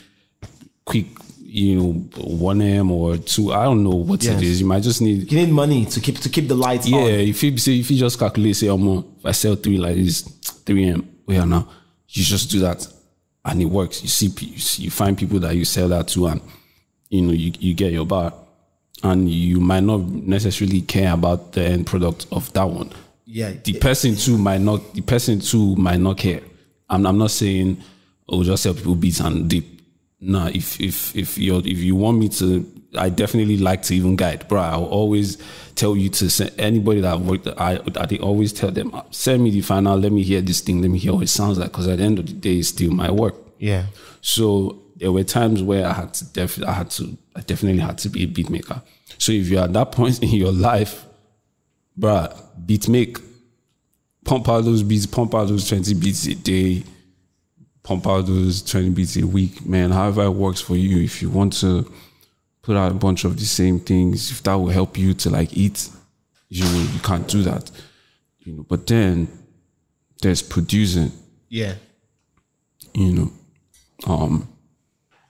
quick, you know, one M or two, I don't know what Yes. it is. You might just need You need money to keep to keep the lights yeah, on. if you say if you just calculate, say, oh, if I sell three like this, three M, oh, where now, you just do that, and it works. You see, you see, you find people that you sell that to, and you know, you, you get your bar, and you might not necessarily care about the end product of that one. Yeah. The person too might not. The person too might not care. I'm, I'm not saying, oh, just help people beats and deep. Nah, if if if you if you want me to, I definitely like to even guide, bro. I'll always tell you to send anybody that I've worked. I I always tell them ah, send me the final. Let me hear this thing. Let me hear what it sounds like. Because at the end of the day, it's still my work. Yeah. So there were times where I had to def- I had to I definitely had to be a beat maker. So if you're at that point [LAUGHS] in your life, bruh, beat make. Pump out those beats, pump out those 20 beats a day, pump out those 20 beats a week, man. However it works for you. If you want to put out a bunch of the same things, if that will help you to like eat, you know, you can't do that. You know, but then there's producing Yeah. you know, um,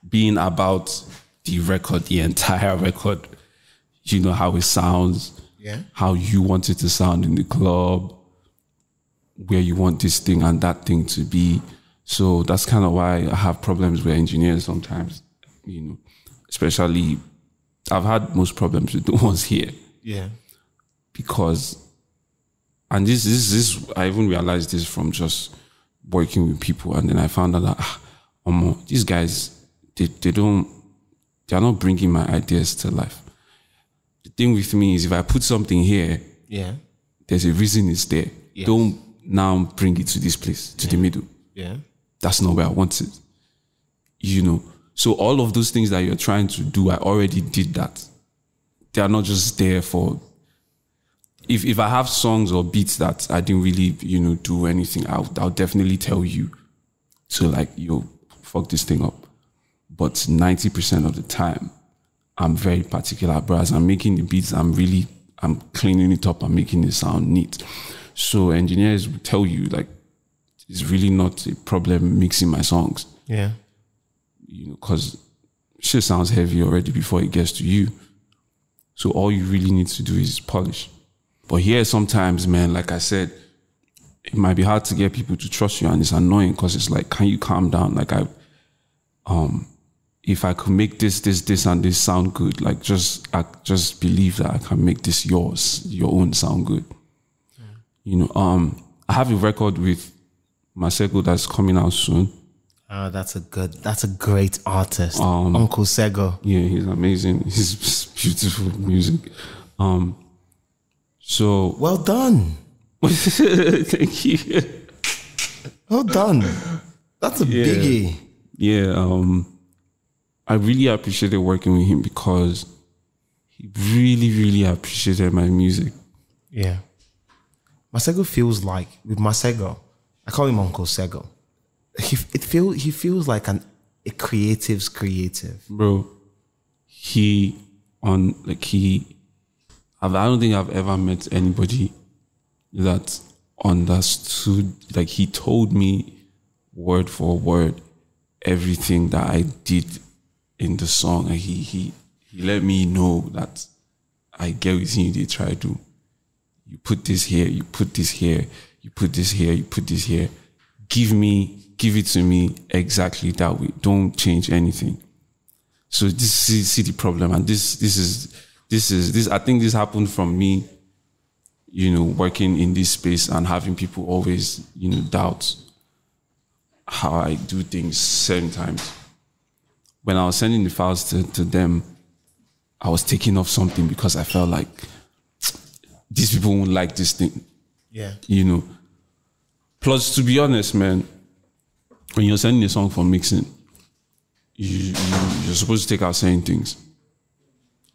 being about the record, the entire [LAUGHS] record, you know, how it sounds, Yeah. how you want it to sound in the club, where you want this thing and that thing to be. So that's kind of why I have problems with engineers sometimes, you know, especially I've had most problems with the [LAUGHS] ones here Yeah. because and this this this I even realized this from just working with people and then I found out that ah, um, these guys they, they don't they're not bringing my ideas to life. Thing with me is if I put something here, Yeah. there's a reason it's there. Yes. Don't now bring it to this place, to the middle. Yeah. That's not where I want it. You know. So all of those things that you're trying to do, I already did that. They are not just there for if if I have songs or beats that I didn't really, you know, do anything, I'll I'll definitely tell you So like, yo, fuck this thing up. But 90% of the time, I'm very particular, bro. As I'm making the beats, I'm really I'm cleaning it up, I'm making it sound neat. So engineers will tell you like it's really not a problem mixing my songs Yeah. you know, because shit sounds heavy already before it gets to you. So all you really need to do is polish. But here, sometimes, man, like I said, it might be hard to get people to trust you, and it's annoying because it's like, can you calm down? Like I, um, if I could make this, this, this, and this sound good, like just, I just believe that I can make this yours, your own sound good. You know, um, I have a record with Masego that's coming out soon. Oh, that's a good. That's a great artist, Um, Uncle Sego. Yeah, he's amazing. He's [LAUGHS] beautiful music. Um, so Well done. [LAUGHS] thank you. Well done. That's a biggie. Yeah, um, I really appreciated working with him because he really, really appreciated my music. Yeah. Masego feels like with Masego, I call him Uncle Sego. He it feel he feels like an a creative's creative. bro. He on like he. I've, I don't think I've ever met anybody that understood. Like he told me word for word everything that I did in the song, and he he he let me know that I get everything you They try to. You put this here, you put this here, you put this here, you put this here. Give me, give it to me exactly that way. Don't change anything. So this see, see the problem, and this this is this is this. I think this happened from me, you know, working in this space and having people always, you know, doubt how I do things certain times. When I was sending the files to, to them, I was taking off something because I felt like these people won't like this thing Yeah. you know. Plus, to be honest, man, when you're sending a song for mixing, you, you you're supposed to take out certain things,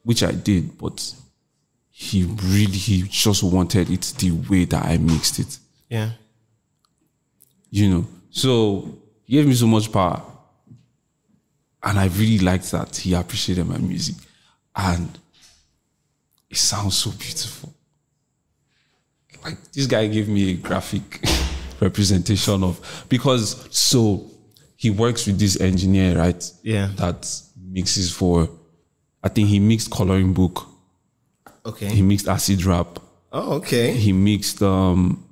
which I did, but he really he just wanted it the way that I mixed it, Yeah. you know. So he gave me so much power, and I really liked that he appreciated my music, and it sounds so beautiful. like this guy gave me a graphic [LAUGHS] representation of because so he works with this engineer right Yeah. that mixes for i think he mixed coloring book Okay. he mixed acid rap Oh, okay. he mixed um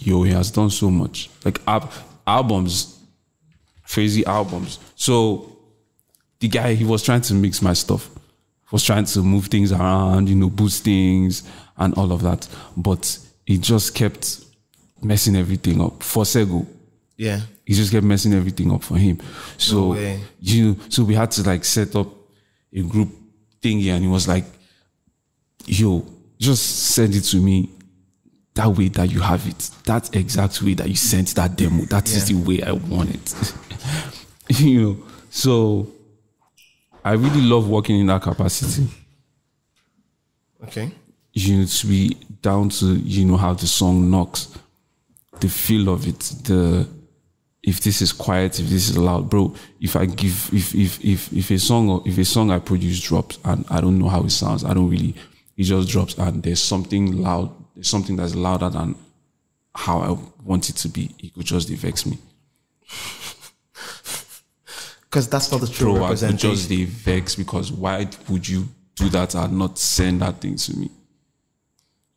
yo he has done so much like al- albums crazy albums so the guy he was trying to mix my stuff was trying to move things around you know boost things and all of that but he just kept messing everything up for sego Yeah. he just kept messing everything up for him. So way. you so we had to like set up a group thingy and he was like, yo, just send it to me that way that you have it. That exact way that you sent that demo. That is Yeah. the way I want it. [LAUGHS] [LAUGHS] you know. So I really love working in that capacity. Okay. You know, to be down to, you know, how the song knocks, the feel of it, the if this is quiet, if this is loud, bro. If I give, if if if if a song or if a song I produce drops and I don't know how it sounds, I don't really. It just drops and there's something loud. There's something that's louder than how I want it to be. It could just vex me, Because that's not the true bro. I representation. just dey vex because why would you do that and not send that thing to me?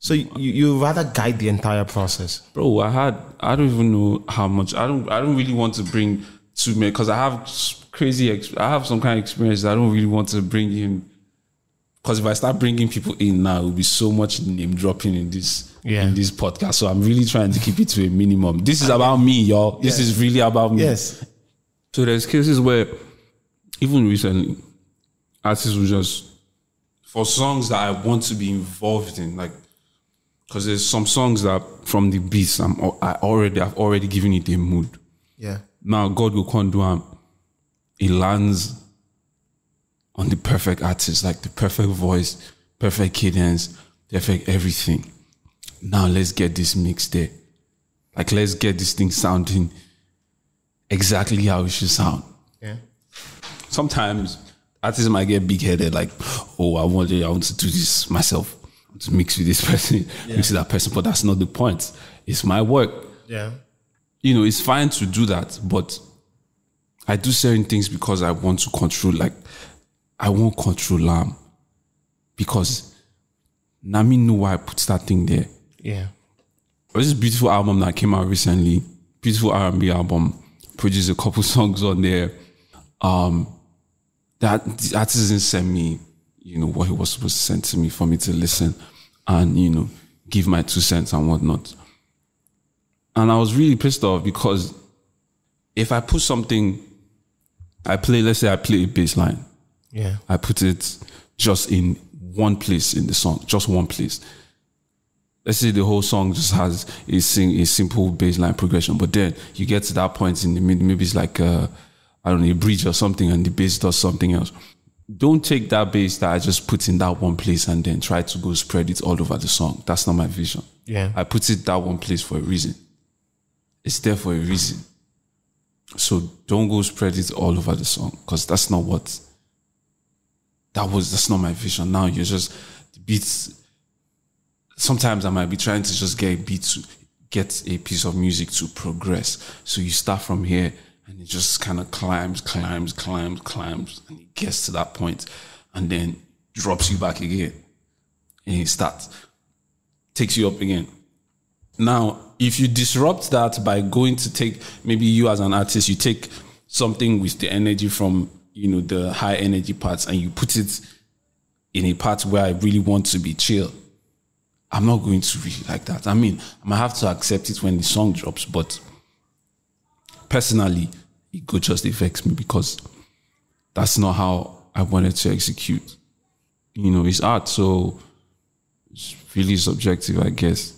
so you you rather guide the entire process. bro i had i don't even know how much i don't i don't really want to bring to me because i have crazy i have some kind of experience that i don't really want to bring in because if i start bringing people in now it will be so much name dropping in this Yeah. in this podcast so i'm really trying to keep it to a minimum this is about me y'all this is really about me Yes. So there's cases where even recently artists will just for songs that I want to be involved in, like because there's some songs that from the beats I'm I already I've already given it a mood. Yeah. Now God will come do. It lands on the perfect artist, like the perfect voice, perfect cadence, perfect everything. Now let's get this mix there. Like let's get this thing sounding exactly how it should sound Yeah. sometimes artists might get big headed, like, oh, I want to, I want to do this myself, to mix with this [LAUGHS] person, mix with that person, but that's not the point. It's my work. Yeah. You know, it's fine to do that, but I do certain things because I want to control, like, I won't control Lamb because Nami knew why I put that thing there. Yeah. There's this beautiful album that came out recently, beautiful R&B album, produced a couple [LAUGHS] songs on there. Um, that the artist didn't send me, you know, what he was supposed to send to me for me to listen and, you know, give my two cents and whatnot. And I was really pissed off because if I put something, I play, let's say I play a bass line, Yeah. I put it just in one place in the song, just one place. Let's say the whole song just has a sing a simple bassline progression, but then you get to that point in the middle, maybe it's like a, I don't know, a bridge or something, and the bass does something else. Don't take that bass that I just put in that one place and then try to go spread it all over the song. That's not my vision. Yeah. I put it that one place for a reason. It's there for a reason. So don't go spread it all over the song because that's not what that was that's not my vision. Now you're just the beats. Sometimes I might be trying to just get a beat to get a piece of music to progress. So you start from here and it just kind of climbs, climbs, climbs, climbs, and it gets to that point and then drops you back again. And it starts, takes you up again. Now, if you disrupt that by going to take maybe you as an artist, you take something with the energy from you know the high energy parts and you put it in a part where I really want to be chill, I'm not going to be like that. I mean, I might have to accept it when the song drops, but personally, it could just affects me because that's not how I wanted to execute. You know, it's art, so it's really subjective, I guess.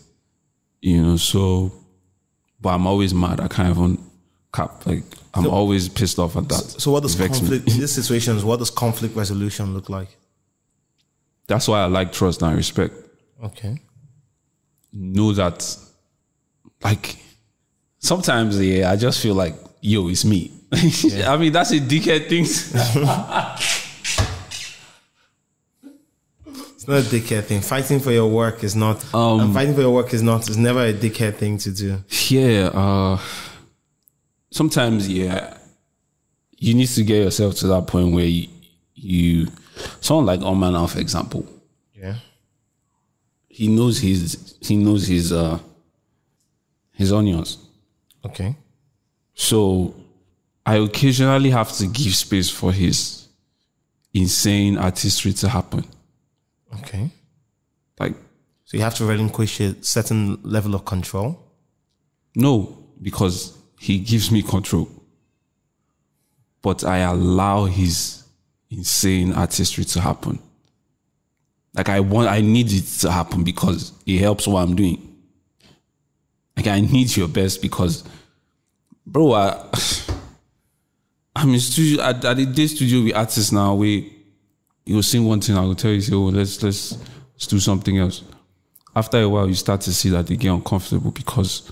You know, so but I'm always mad. I can't even cap. Like I'm always pissed off at that. So what does conflict in these [LAUGHS] situations? What does conflict resolution look like? That's why I like trust and respect. Okay. Know that, like, sometimes yeah, I just feel like yo, it's me. [LAUGHS] I mean, that's a dickhead thing. It's not a dickhead thing. Fighting for your work is not. Um, and fighting for your work is not. It's never a dickhead thing to do. yeah. Uh, sometimes yeah, you need to get yourself to that point where you, you someone like Oman, for example. Yeah. He knows his he knows his uh his onions. Okay. So I occasionally have to give space for his insane artistry to happen. Okay. Like So you have to relinquish a certain level of control. no, because he gives me control. But I allow his insane artistry to happen. Like I want I need it to happen because it helps what I'm doing. Like I need your best because bro, I, [SIGHS] I'm in studio at, at the day studio with artists now. We you will sing one thing, I will tell you, say, oh, let's let's let's do something else. After a while, you start to see that they get uncomfortable because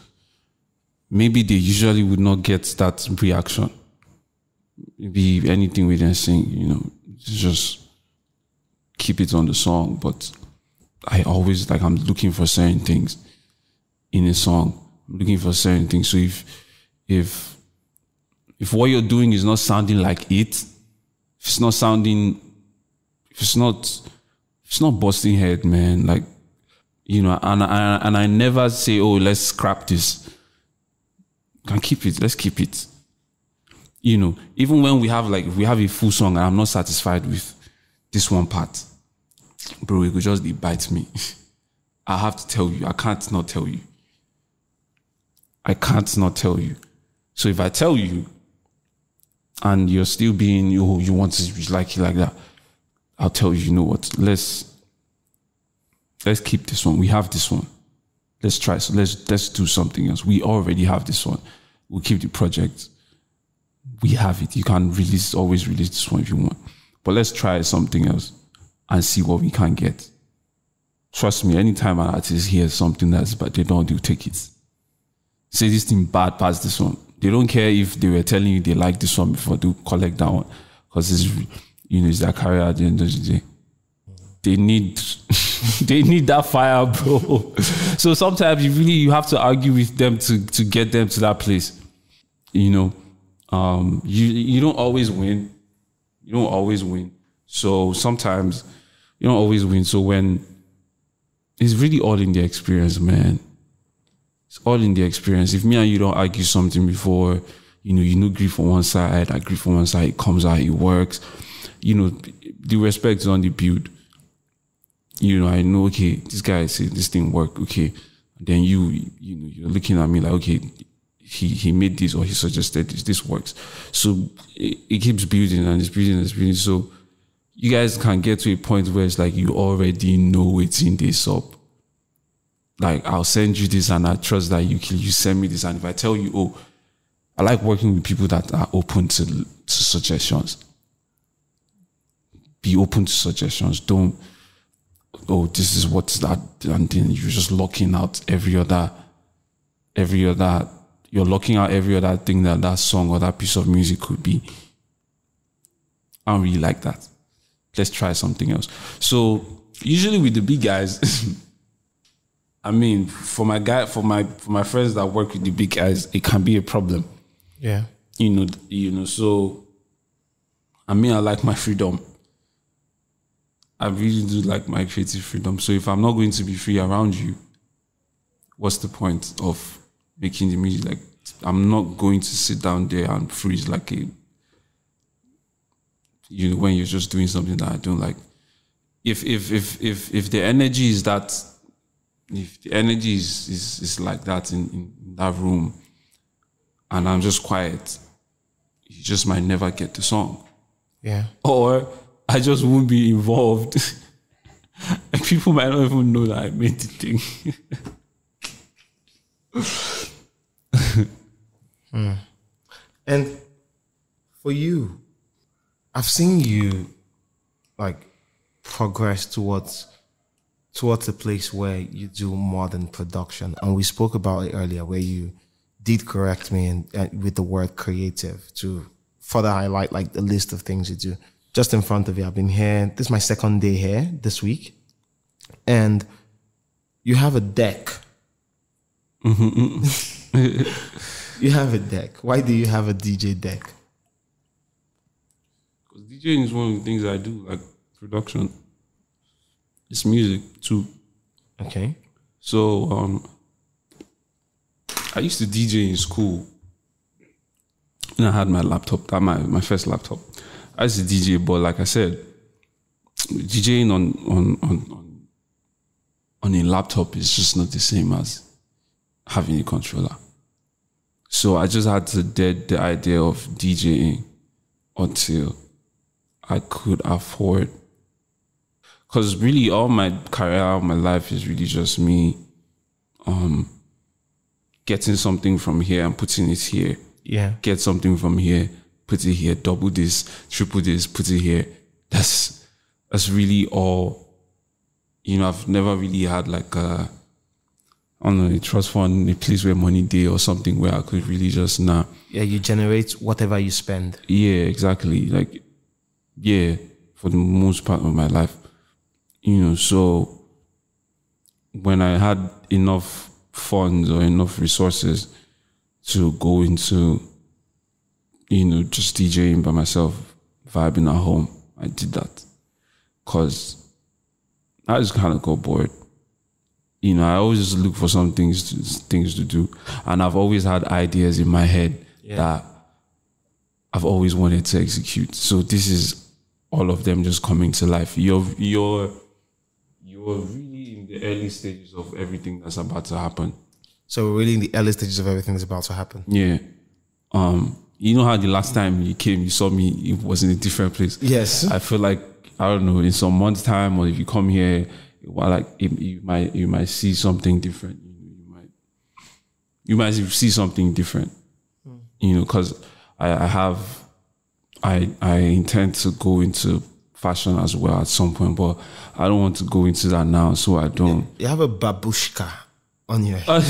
maybe they usually would not get that reaction. Maybe anything we didn't sing, you know, it's just keep it on the song. But I always like I'm looking for certain things in a song. I'm looking for certain things. So if if if what you're doing is not sounding like it, if it's not sounding, if it's not, if it's not busting head, man. Like you know, and I and I never say, oh, let's scrap this. Can keep it. Let's keep it. You know, even when we have like we have a full song and I'm not satisfied with this one part, bro, it could just bite me. [LAUGHS] I have to tell you. I can't not tell you. I can't not tell you. So if I tell you, and you're still being you, you want to like it like that, I'll tell you. You know what? Let's let's keep this one. We have this one. Let's try. So let's let's do something else. We already have this one. We'll keep the project. We have it. You can release always release this one if you want. But let's try something else and see what we can get. Trust me, anytime an artist hears something that's but they don't do it. Say this thing bad past this one. They don't care if they were telling you they like this one before they collect that one. Because it's you know it's their career at the end of the day they need [LAUGHS] they need that fire, bro. So sometimes you really you have to argue with them to to get them to that place. You know, um, you you don't always win. You don't always win. So sometimes you don't always win. So when it's really all in the experience, man. It's all in the experience. If me and you don't argue something before, you know, you know, grief on one side, I grief on one side, it comes out, it works. You know, the respect is on the build you know, I know, okay, this guy said this thing work, okay. Then you, you know, you're looking at me like, okay, he, he made this or he suggested this, this works. So it, it keeps building and it's building and it's building. So you guys can get to a point where it's like you already know it's in this up. Like I'll send you this and I trust that you can, you send me this. And if I tell you, oh, I like working with people that are open to, to suggestions. Be open to suggestions. Don't, oh, this is what's that, and then you're just locking out every other, every other, you're locking out every other thing that that song or that piece of music could be. I don't really like that. Let's try something else. So usually with the big guys, [LAUGHS] I mean, for my guy, for my for my friends that work with the big guys, it can be a problem. Yeah. You know, you know. So, I mean, I like my freedom. I really do like my creative freedom. So if I'm not going to be free around you, what's the point of making the music? Like I'm not going to sit down there and freeze like a you know when you're just doing something that I don't like. if if if if if the energy is that if the energy is is, is like that in, in that room and I'm just quiet, you just might never get the song. Yeah. Or I just won't be involved. and [LAUGHS] people might not even know that I made the thing. [LAUGHS] [LAUGHS] Hmm. And for you, I've seen you like progress towards towards a place where you do modern production, and we spoke about it earlier, where you did correct me and with the word creative to further highlight like the list of things you do. Just in front of you, I've been here. This is my second day here this week, and you have a deck. Mm-hmm, mm-hmm. [LAUGHS] [LAUGHS] you have a deck. Why do you have a DJ deck? Because DJing is one of the things I do, like production. It's music too. Okay. So um I used to DJ in school. And I had my laptop, that my, my first laptop. I used to DJ, but like I said, DJing on on on on, on a laptop is just not the same as having a controller. So I just had to dead the idea of DJing until I could afford. Because really, all my career, all my life is really just me um, getting something from here and putting it here. Yeah. Get something from here, put it here, double this, triple this, put it here. That's that's really all. You know, I've never really had like a I don't know, a trust fund, a place where money day or something where I could really just nah. Yeah, you generate whatever you spend. Yeah, exactly. Like, yeah, for the most part of my life, you know. So when I had enough funds or enough resources to go into, you know, just DJing by myself, vibing at home, I did that. Cause I just kind of got bored. You know, I always just look for some things to, things to do, and I've always had ideas in my head that I've always wanted to execute. So this is all of them just coming to life. You're you're you're really in the early stages of everything that's about to happen. So we're really in the early stages of everything that's about to happen. Yeah. Um, you know how the last time you came, you saw me, it was in a different place. Yes. I feel like I don't know, in some months' time, or if you come here, well, like it, you might you might see something different. You, you might you might see something different. Hmm. You know, because I, I have I I intend to go into fashion as well at some point, but I don't want to go into that now, so I don't. You have a babushka on your [LAUGHS] head. [LAUGHS]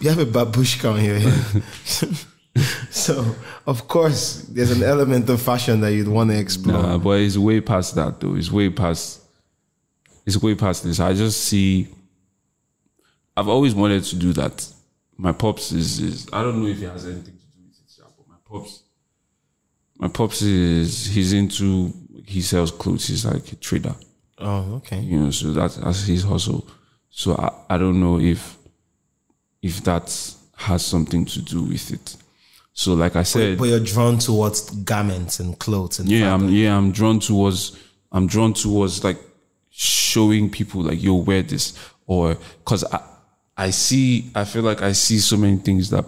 you have a babushka on your head. [LAUGHS] [LAUGHS] so, of course, there's an element of fashion that you'd want to explore. Nah, but it's way past that though. It's way past. It's way past this. I just see. I've always wanted to do that. My pops is is. I don't know if it has anything to do with it, but my pops. My pops is he's into he sells clothes. He's like a trader, Oh, okay. you know. So that's that's his hustle. So I, I don't know if if that has something to do with it. So like I said, But you're drawn towards garments and clothes and yeah fabric. i'm yeah i'm drawn towards i'm drawn towards like showing people like yo wear this. Or because i i see i feel like i see so many things that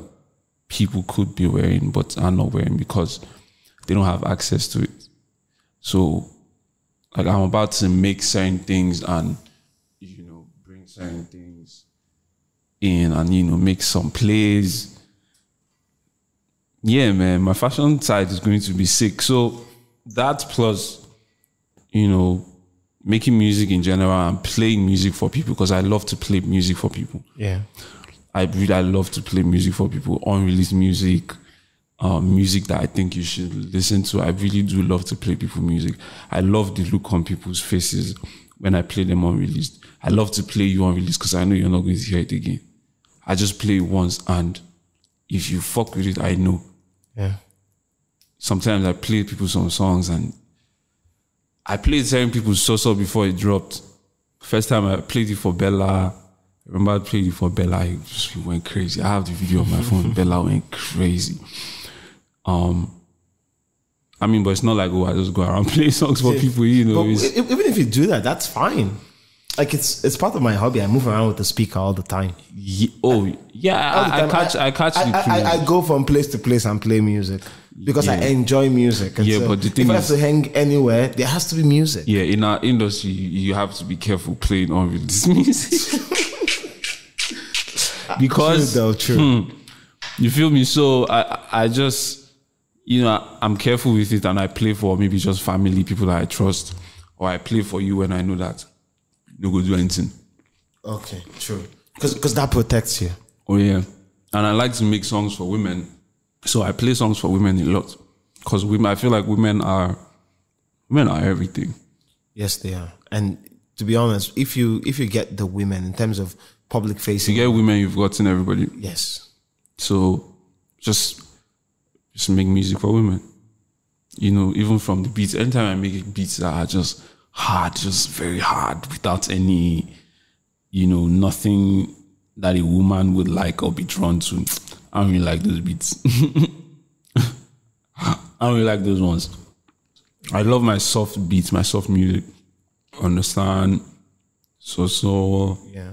people could be wearing but are not wearing because they don't have access to it. So like i'm about to make certain things and you know bring certain things in and you know make some plays yeah, man, my fashion side is going to be sick. So that plus, you know, making music in general and playing music for people because I love to play music for people. Yeah. I really I love to play music for people, unreleased music, um, music that I think you should listen to. I really do love to play people music. I love the look on people's faces when I play them unreleased. I love to play you unreleased because I know you're not going to hear it again. I just play it once and if you fuck with it, I know Yeah. sometimes I play people some songs and I played certain people's Soso before it dropped. First time I played it for Bella. Remember I played it for Bella. It just went crazy. I have the video on my [LAUGHS] phone. Bella went crazy. Um, I mean, but it's not like oh, I just go around [LAUGHS] playing songs for people. You know, even if you do that, that's fine. Like it's it's part of my hobby. I move around with the speaker all the time. Ye- oh yeah, I, I catch I, catch I, the I. I, go from place to place and play music because I enjoy music. And Yeah, so but the thing if I have to hang anywhere, there has to be music. yeah, in our industry, you have to be careful playing on this music [LAUGHS] because True though, true. hmm, you feel me. So I I just you know I'm careful with it, and I play for maybe just family, people that I trust, or I play for you when I know that no go do anything. Okay, true. Because that protects you. Oh yeah, and I like to make songs for women, so I play songs for women a lot because women. I feel like women are women are everything. Yes, they are. And to be honest, if you if you get the women in terms of public facing, get women, you've gotten everybody. yes, So just just make music for women. You know, even from the beats. Anytime I make beats that are just hard, just very hard, without any, you know, nothing that a woman would like or be drawn to. I don't really like those beats. [LAUGHS] I don't really like those ones. I love my soft beats, my soft music. Understand? So so yeah.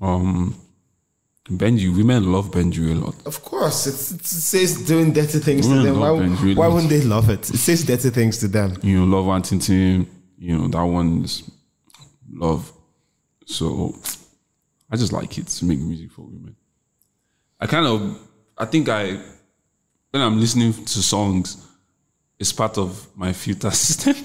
um Bend You, women love Bend You a lot. Of course, it's, it says doing dirty things Women to them. Why, love Ben, really. why wouldn't they love it? It says dirty things to them. You know, Love Nwantiti, you know, that one's love. So I just like it to make music for women. I kind of I think I when I'm listening to songs, it's part of my filter [LAUGHS] system.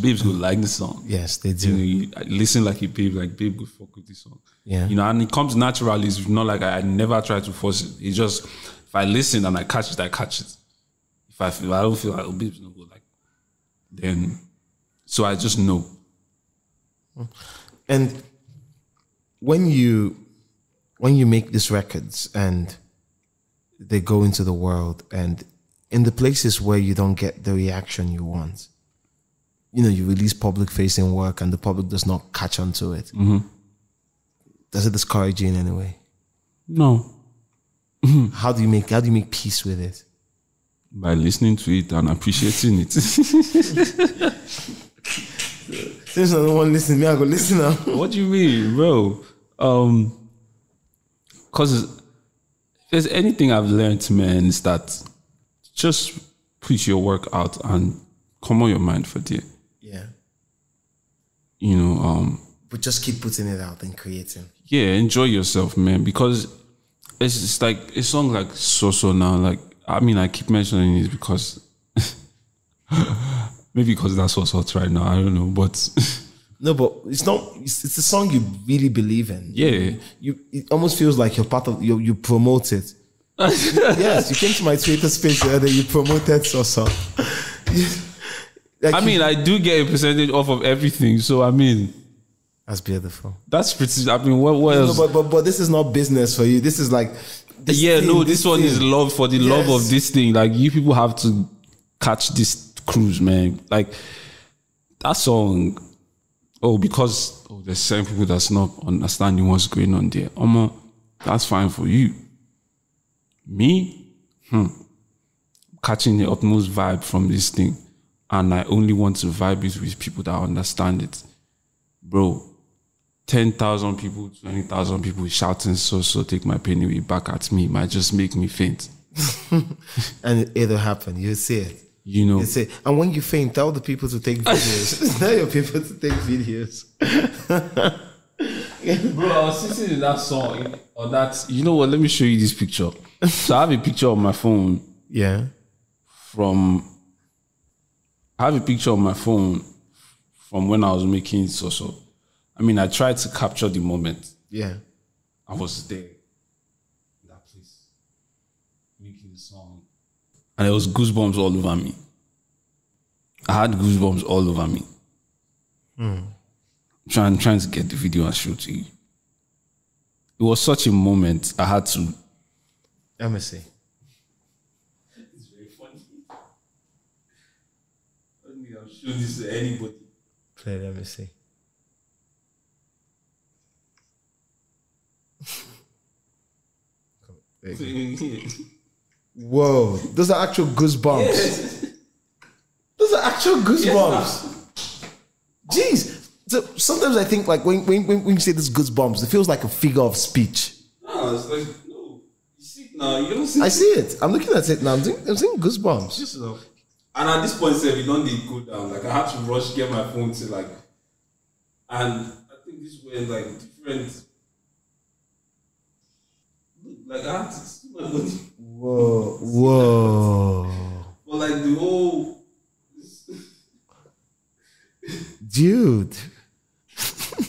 Babes will like the song. Yes, they You do. know, you, I listen like a babe, like babe go fuck with this song. Yeah. You know, and it comes naturally. It's not like I, I never try to force it. It's just if I listen and I catch it, I catch it. If I feel I don't feel like oh babe's not good, like then so I just know. Hmm. And when you when you make these records and they go into the world and in the places where you don't get the reaction you want, you know, you release public facing work and the public does not catch on to it. Mm-hmm. Does it discourage you in any way? No. [LAUGHS] How do you make how do you make peace with it? By listening to it and appreciating it. [LAUGHS] Since no one listen, me I go listen now. [LAUGHS] what do you mean, bro? Um cause if there's anything I've learned, man, is that just put your work out and come on your mind for dear. Yeah. You know, um But just keep putting it out and creating. yeah, enjoy yourself, man. Because it's it's like a song like Soso now. Like I mean, I keep mentioning it because [LAUGHS] maybe because that's what's hot right now. I don't know, but [LAUGHS] No, but it's not. It's, it's a song you really believe in. Yeah. you. It almost feels like you're part of. You you promote it. [LAUGHS] yes, you came to my Twitter space the other day. You promoted Soso. Like, [LAUGHS] I mean, I do get a percentage off of everything. So I mean, that's beautiful. that's pretty. I mean, what what No, else? but, but but this is not business for you. This is like. this yeah, thing, no, this, one is love for the love of this thing. Like you people have to catch this cruise, man. Like that song. Oh, because oh, there's certain people that's not understanding what's going on there. Omo, that's fine for you. Me, hmm, catching the utmost vibe from this thing, and I only want to vibe it with people that understand it, bro. 10,000 people, 20,000 people shouting, so, so, take my pain away back at me might just make me faint. [LAUGHS] and it'll happen. You see it. You know, You say, and when you faint, tell the people to take videos. [LAUGHS] [LAUGHS] tell your people to take videos. [LAUGHS] bro, I was sitting in that song, or that, you know what, let me show you this picture. So I have a picture on my phone Yeah. from, I have a picture on my phone from when I was making so, so. I mean, I tried to capture the moment. Yeah. I was there, in that place, making the song. And there was goosebumps all over me. I had goosebumps all over me. Hmm. Trying, trying to get the video and show to you. It was such a moment. I had to. Let me see. It's very funny. I don't think I'll show this to anybody. Play. Let me see. [LAUGHS] [LAUGHS] Whoa, those are actual goosebumps. Those are actual goosebumps. Jeez. So sometimes I think like when, when, when you say this goosebumps, it feels like a figure of speech. No, it's like no. You see now, you don't see. I see it. I'm looking at it now. I'm seeing, I'm seeing goosebumps. Just know. And at this point, sir, we don't need to go down. Like I had to rush get my phone to like, and I think this were like different. Like I had to see my body, Whoa. Whoa. but like the whole. Dude. Oh. [LAUGHS]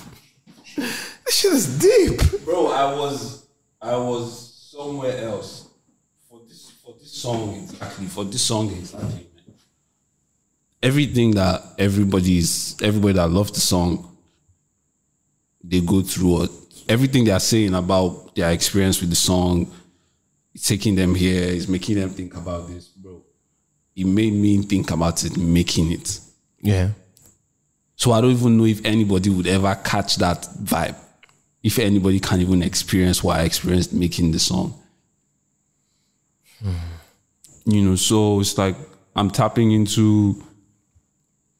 [LAUGHS] this shit is deep. Bro, I was I was somewhere else for this for this song exactly for this song exactly. Everything that everybody is everybody that loves the song, they go through it. Everything they are saying about their experience with the song, taking them here, is making them think about this, bro. It made me think about it, making it. Yeah. So I don't even know if anybody would ever catch that vibe. If anybody can even experience what I experienced making the song. Hmm. You know, so it's like I'm tapping into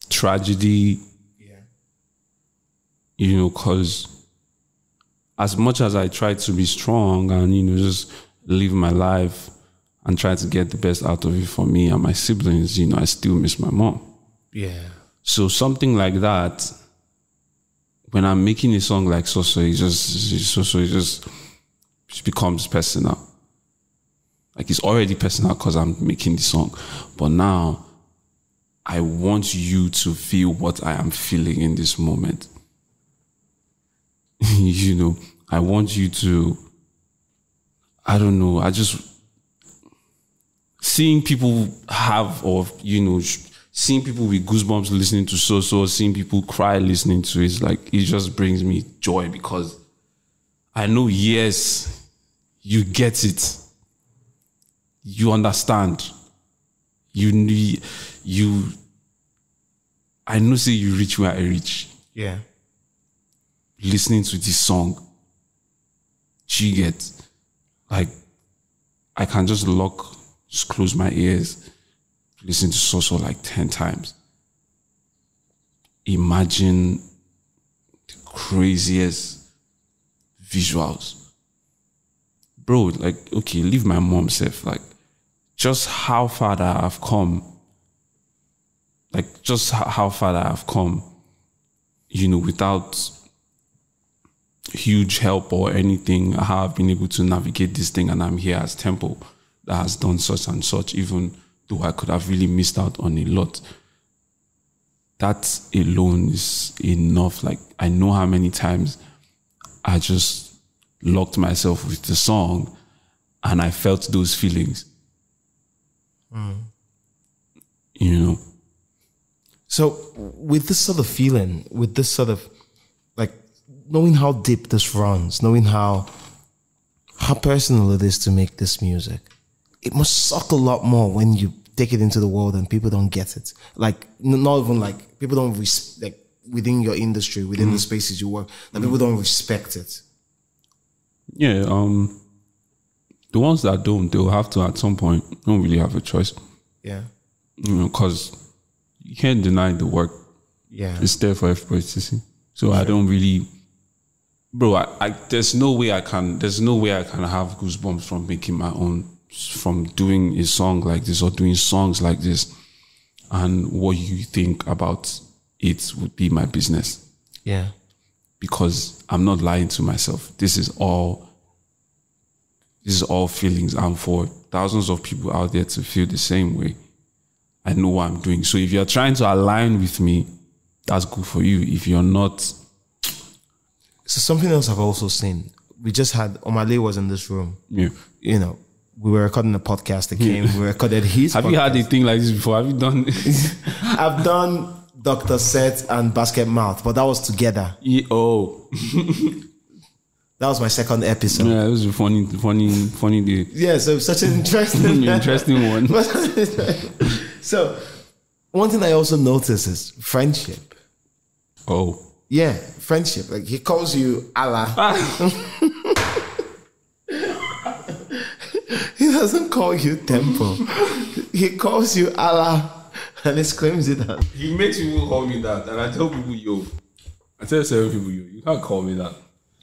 tragedy. Yeah. You know, cause as much as I try to be strong and, you know, just live my life and try to get the best out of it for me and my siblings, you know, I still miss my mom. Yeah. So something like that, when I'm making a song like Soso, it just it Soso, it just, just becomes personal. Like it's already personal because I'm making the song, but now I want you to feel what I am feeling in this moment. [LAUGHS] you know, I want you to. I don't know. I just seeing people have or you know seeing people with goosebumps listening to Soso seeing people cry listening to it, it's like it just brings me joy because i know yes you get it you understand you need you i know say you reach where i reach Yeah. listening to this song she get like I can just lock, just close my ears, listen to Soso like 10 times. Imagine the craziest visuals. Bro, like, okay, leave my mom safe. Like, just how far that I've come. Like, just how far that I've come, you know, without huge help or anything, how I've been able to navigate this thing, and I'm here as Tempoe that has done such and such, even though I could have really missed out on a lot. That alone is enough. Like I know how many times I just locked myself with the song and I felt those feelings. Mm. You know. So with this sort of feeling, with this sort of knowing how deep this runs, knowing how how personal it is to make this music, it must suck a lot more when you take it into the world and people don't get it. Like not even like people don't res- like within your industry, within the spaces you work, that people don't respect it. Yeah, um the ones that don't, they'll have to at some point don't really have a choice. Yeah, You know, because you can't deny the work. yeah, It's there for everybody to see. So I don't really bro, I, I there's no way I can there's no way I can have goosebumps from making my own from doing a song like this or doing songs like this and what you think about it would be my business yeah, because I'm not lying to myself. This is all this is all feelings and for thousands of people out there to feel the same way. I know what I'm doing. So if you're trying to align with me, that's good for you. If you're not, So something else I've also seen. We just had Omah Lay was in this room. yeah. You know, we were recording a podcast that came. We recorded [LAUGHS] his. Have you had a thing like this before? Have you done? [LAUGHS] I've done Doctor Set and Basketmouth, but that was together. Yeah, oh, That was my second episode. yeah, it was a funny, funny, funny day. Yeah, so such an interesting, [LAUGHS] Interesting one. so, one thing I also notice is friendship. Oh, Yeah, friendship. Like he calls you Allah. [LAUGHS] he doesn't call you Tempoe. he calls you Allah. and he claims it as. He makes people call me that, and I tell people, yo. I tell several people, yo, you can't call me that.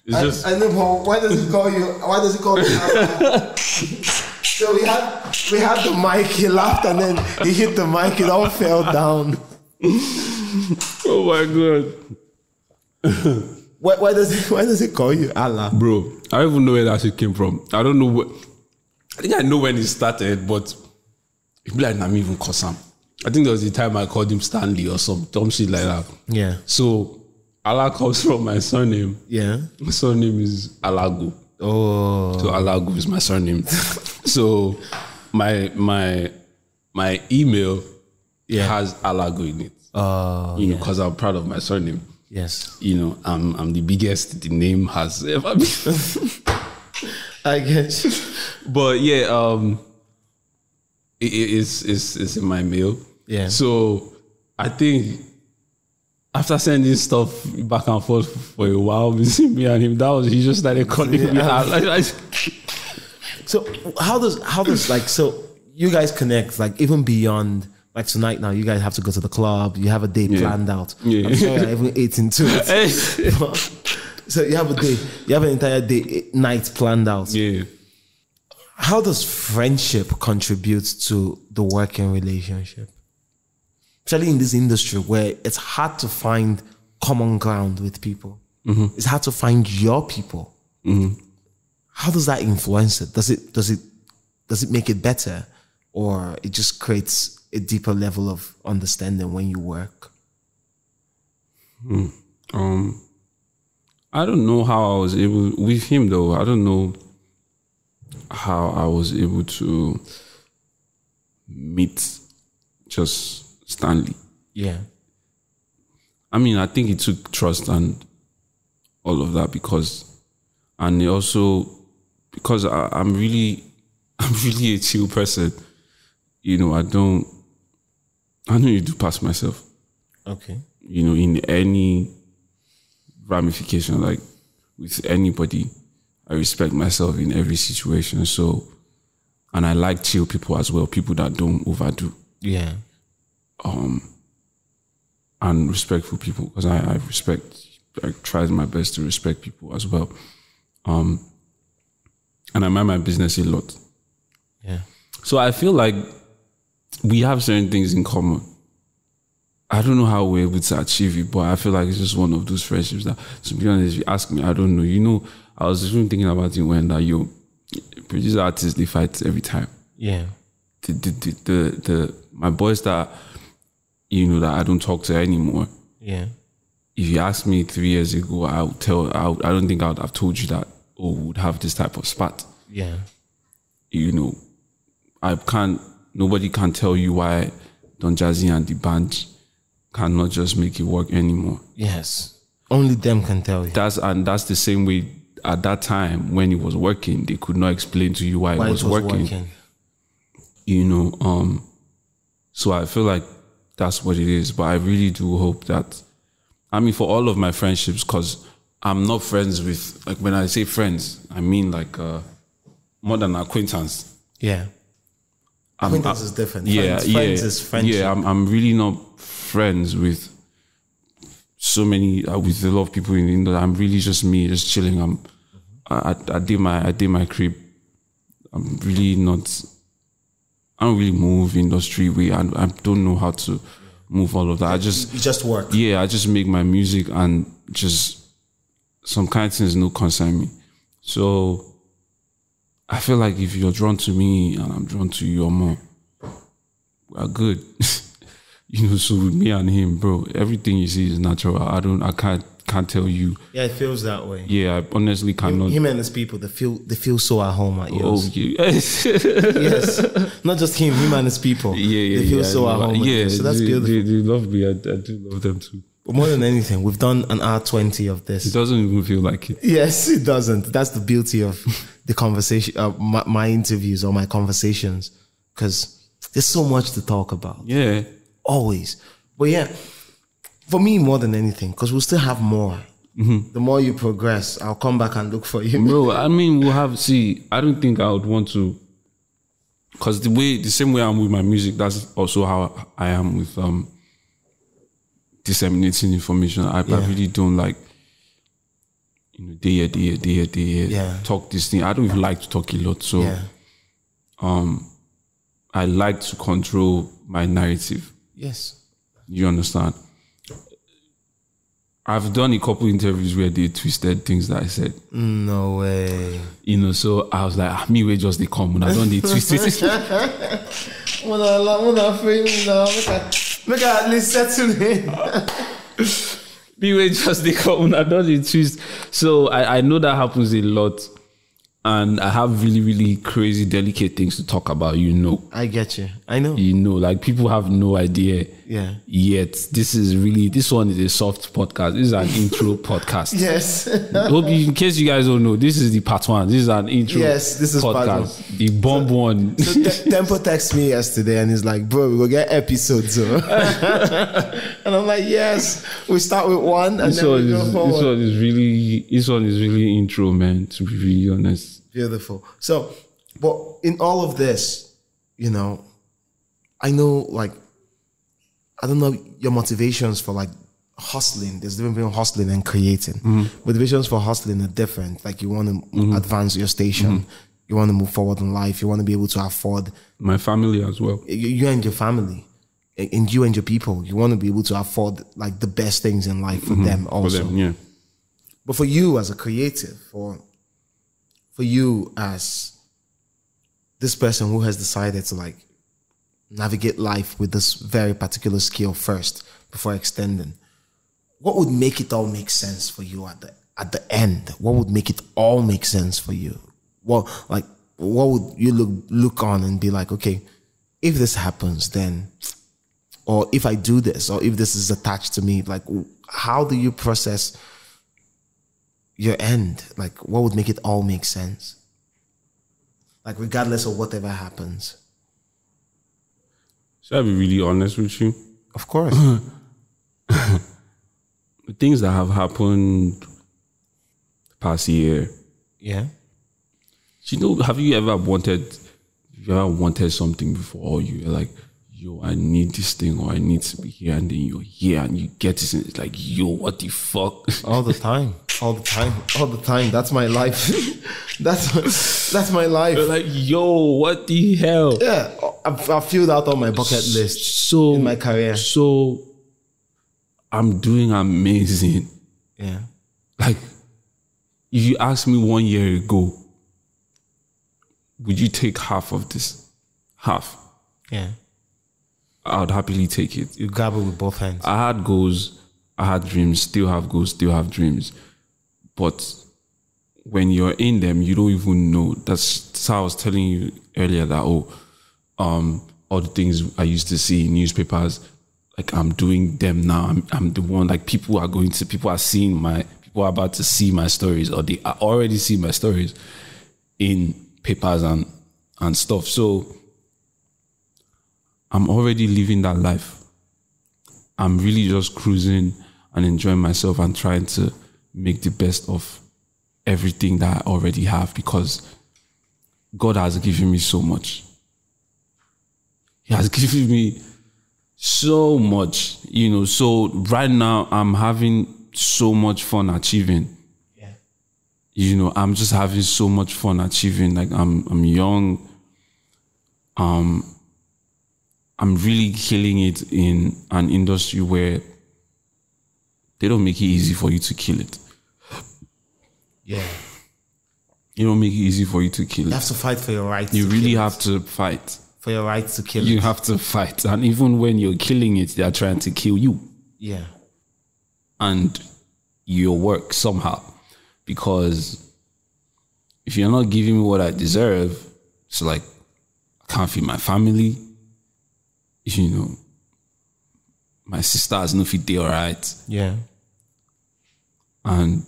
It's I, just I know, but why does he call you? Why does he call you? Allah? [LAUGHS] so we had we had the mic. He laughed and then he hit the mic. It all fell down. oh my god, [LAUGHS] Why, why does he, why does he call you Allah? bro. I don't even know where that shit came from. I don't know what. I think I know when it started, but it be like I'm even call I think there was the time I called him Stanley or some dumb shit like that. Yeah, So Allah comes [LAUGHS] from my surname. yeah. My surname is Alago. Oh, So Alago is my surname. [LAUGHS] so my my my email Yeah. has Alago in it. oh, You know, because I'm proud of my surname. Yes. You know, I'm I'm the biggest the name has ever been. [LAUGHS] I get you. but yeah, um, it, it- it's it's it's in my mail. Yeah. So I think after sending stuff back and forth for a while between me and him, that was he just started calling me. Out. Like, like, So how does how does like so you guys connect like even beyond like tonight now you guys have to go to the club. You have a day planned out. Yeah. I'm sorry I even [LAUGHS] ate into it But- so you have a day you have an entire day night planned out. Yeah. how does friendship contribute to the working relationship? Especially in this industry where it's hard to find common ground with people. Mm-hmm. It's hard to find your people. Mm-hmm. How does that influence it? Does it does it does it make it better? Or it just creates a deeper level of understanding when you work Um, I don't know how I was able with him though. I don't know how I was able to meet just Stanley. yeah I mean, I think it took trust and all of that because, and also because I, I'm really, [LAUGHS] I'm really a chill person. You know, I don't, I know you do pass myself. okay You know, in any ramification, like with anybody, I respect myself in every situation. So, and I like chill people as well, people that don't overdo yeah Um, and respectful people because I, I respect I try my best to respect people as well. Um and I mind my business a lot. yeah So I feel like we have certain things in common. I don't know how we're able to achieve it, but I feel like it's just one of those friendships that to be honest, if you ask me, I don't know. You know, I was even thinking about it when that you producer artists they fight every time yeah the the, the the the my boys that you know that I don't talk to anymore. yeah if you asked me three years ago, I would tell. I, would, I don't think I would have told you that. Oh, we would have this type of spat. yeah You know, I can't. Nobody can tell you why Don Jazzy and D'banj cannot just make it work anymore. yes only them can tell you That's and that's the same way at that time when it was working. They could not explain to you why, why it was, working. You know, um. So I feel like that's what it is. But I really do hope that I mean, for all of my friendships, because I'm not friends with, like, when I say friends, I mean, like, uh, more than acquaintance. yeah I'm- Acquaintance I- is different. Yeah, Friends- yeah. friends is friendship. Yeah, I'm, I'm really not friends with so many, uh, with a lot of people in the industry. I'm really just me, just chilling. I'm, I, I, I did my, I did my crib. I'm really not, I don't really move industry way. I, I don't know how to move all of that. I just, you just work yeah, I just make my music and just some kind of things no concern me. So I feel like if you're drawn to me and I'm drawn to you, or more, we're good. [LAUGHS] you know, so with me and him, bro, everything you see is natural. I don't, I can't, can't tell you. yeah it feels that way Yeah, I honestly cannot. him and his people they feel they feel so at home at oh, yours yeah. [LAUGHS] yes not just him him and his people yeah, yeah, they feel yeah, so at home at Yeah, yours. so that's they, beautiful They, they love me. I, I do love them too. More than anything, we've done an hour 20 of this. It doesn't even feel like it. Yes, it doesn't. That's the beauty of the conversation, uh, my, my interviews or my conversations, because there's so much to talk about. Yeah. Always. But yeah, for me, more than anything, because we'll still have more. Mm-hmm. The more you progress, I'll come back and look for you. Bro, [LAUGHS] I mean, we'll have, see, I don't think I would want to because the way the same way I'm with my music, that's also how I am with um disseminating information. I, I really don't like you know day day day day Yeah. talk this thing. I don't even like to talk a lot, so Yeah. I like to control my narrative. Yes. You understand? I've done a couple interviews where they twisted things that I said. No way. You know, so I was like, ah, me we just they come when I don't they twist it. When I when I free now, I at in. me we just they come I don't twist. So I, I know that happens a lot. And I have really, really crazy, delicate things to talk about, you know. I get you. I know. You know, like people have no idea Yeah. yet. This is really this one is a soft podcast. This is an intro [LAUGHS] podcast. Yes. Hope you, in case you guys don't know, this is the part one. This is an intro. Yes, this is part podcast. The bomb one. So Te- [LAUGHS] Tempoe texted me yesterday and he's like, bro, we will get episodes. So. [LAUGHS] and I'm like, yes, we start with one and this then one we go is this one is really this one is really intro, man. To be really honest, Beautiful. So, but in all of this, you know, I know like, I don't know your motivations for like hustling. There's different between hustling and creating. Mm-hmm. Motivations for hustling are different. Like you want to mm-hmm. advance your station. Mm-hmm. You want to move forward in life. You want to be able to afford my family as well. you, and your family and you and your people. You want to be able to afford like the best things in life for them For also. them, yeah. But for you as a creative, for for you as this person who has decided to like navigate life with this very particular skill first before extending, what would make it all make sense for you at the at the end? What would make it all make sense for you? Well, like what would you look look on and be like, okay, if this happens, then or if I do this, or if this is attached to me, like how do you process your end? Like, what would make it all make sense? Like, regardless of whatever happens. Should I be really honest with you? Of course. [LAUGHS] The things that have happened the past year. yeah. Do You know, have you ever wanted you ever wanted something before you like, yo, I need this thing or I need to be here and then you're here and you get this, and it's like, yo, what the fuck? All the time. All the time. All the time. That's my life. [LAUGHS] that's that's my life. You're like, yo, what the hell? Yeah. I've, I've filled out all my bucket list So in my career. So I'm doing amazing. Yeah. Like, if you asked me one year ago, would you take half of this? Half. Yeah. I would happily take it. You grab it with both hands. I had goals, I had dreams, still have goals, still have dreams. But when you're in them, you don't even know. That's, that's how I was telling you earlier that, oh, um, all the things I used to see in newspapers, like I'm doing them now. I'm, I'm the one, like people are going to, people are seeing my, people are about to see my stories or they already see my stories in papers and, and stuff. So I'm already living that life. I'm really just cruising and enjoying myself and trying to make the best of everything that I already have because God has given me so much. He has [LAUGHS] given me so much, you know. So right now I'm having so much fun achieving. Yeah. You know, I'm just having so much fun achieving. Like I'm I'm young. Um I'm really killing it in an industry where they don't make it easy for you to kill it. Yeah. You don't make it easy for you to kill You it. have to fight for your right. You to really kill it. have to fight. for your right to kill You it. have to fight. And even when you're killing it, they are trying to kill you Yeah. and your work somehow. Because if you're not giving me what I deserve, it's like I can't feed my family. You know, my sister has no feed all right. Yeah. And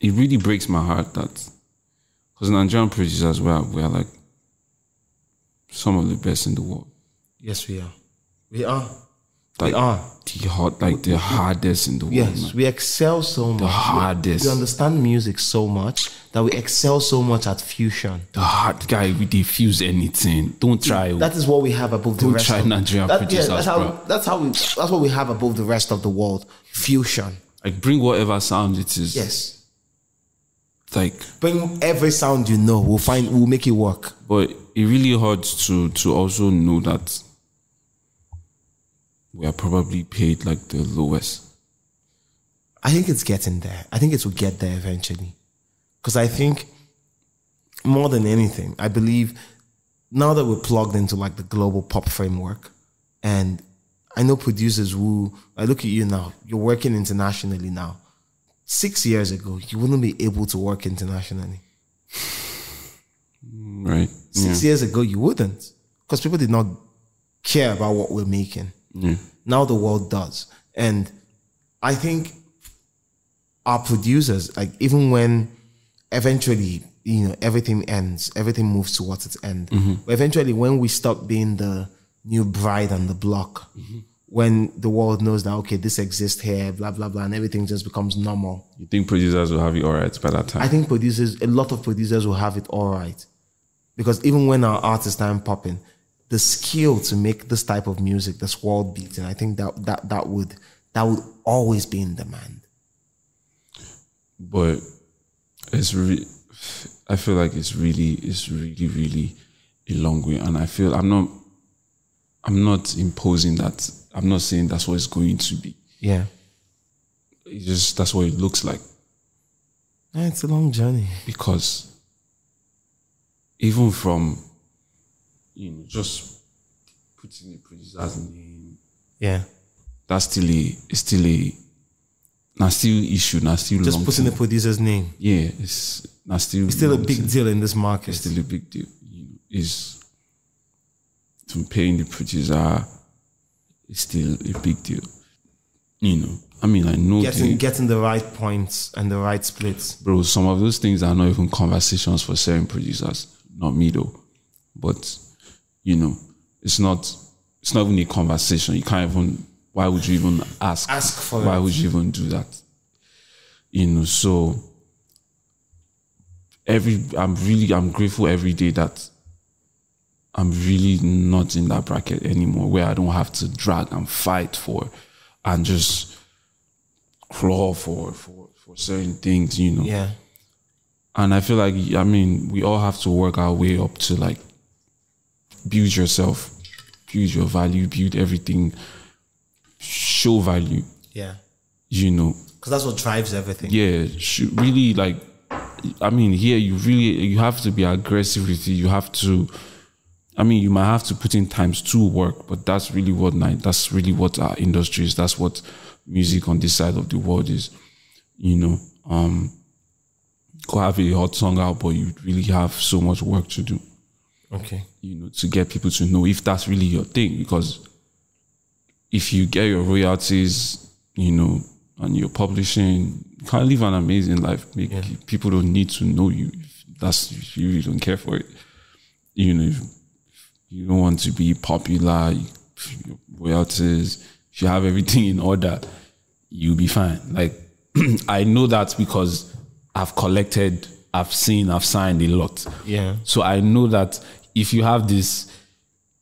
it really breaks my heart that because Nigerian producers we are we are like some of the best in the world. Yes, we are. We are. Like are. the hard, like the hardest in the world. Yes, we excel so much. The hardest. We understand music so much that we excel so much at fusion. The hard guy, we defuse anything. Don't try. That is what we have above the rest. Don't try of, Nigerian that, yeah, producers, that's how. bro. That's how we. That's what we have above the rest of the world. Fusion. like bring whatever sound it is. Yes. Like, Bring every sound you know. We'll find. We'll make it work. but it really hurts to to also know that we are probably paid like the lowest. I think it's getting there. I think it will get there eventually. Because I think more than anything, I believe now that we're plugged into like the global pop framework, and I know producers who I look at you now, you're working internationally now. Six years ago, you wouldn't be able to work internationally. [SIGHS] Right? Six years ago, you wouldn't. Because people did not care about what we're making. Mm. Now the world does. And I think our producers, like even when eventually, you know, everything ends, everything moves towards its end. Mm-hmm. But eventually when we stop being the new bride on the block, mm-hmm. when the world knows that okay, this exists here, blah blah blah, and everything just becomes normal. You think producers will have it all right by that time? I think producers, a lot of producers will have it all right. Because even when our artists aren't popping, the skill to make this type of music, this world beating, I think that that that would that would always be in demand. but it's re- I feel like it's really it's really really a long way and I feel I'm not I'm not imposing that I'm not saying that's what it's going to be Yeah. it's just that's what it looks like Yeah, It's a long journey. because even from you know just putting a producer's name Yeah. that's still a it's still a na still issue na still Just long putting the producer's name. yeah it's na still It's still a big deal in this market. it's still a big deal. You know, is to paying the producer is still a big deal. You know, I mean, I know, getting the, getting the right points and the right splits. bro. Some of those things are not even conversations for certain producers. Not me though, but you know, it's not. It's not even a conversation. You can't even. Why would you even ask? Ask for Why it. would you even do that? You know, so every I'm really I'm grateful every day that I'm really not in that bracket anymore where I don't have to drag and fight for and just claw for for for certain things, you know. Yeah. And I feel like I mean we all have to work our way up to like build yourself, build your value, build everything, show value, Yeah. you know. Because that's what drives everything. yeah, really like. I mean, here you really you have to be aggressive with it. You have to. I mean, you might have to put in times to work, but that's really what night. That's really what our industry is. That's what music on this side of the world is. You know, um, go have a hot song out, but you really have so much work to do Okay. you know, to get people to know if that's really your thing. Because if you get your royalties, you know, and you're publishing, you can live an amazing life. Make, People don't need to know you. If that's if you really don't care for it. You know, if you don't want to be popular, royalties. If you have everything in order, you'll be fine. Like [CLEARS THROAT] I know that because I've collected, I've seen, I've signed a lot. Yeah. So I know that if you have this,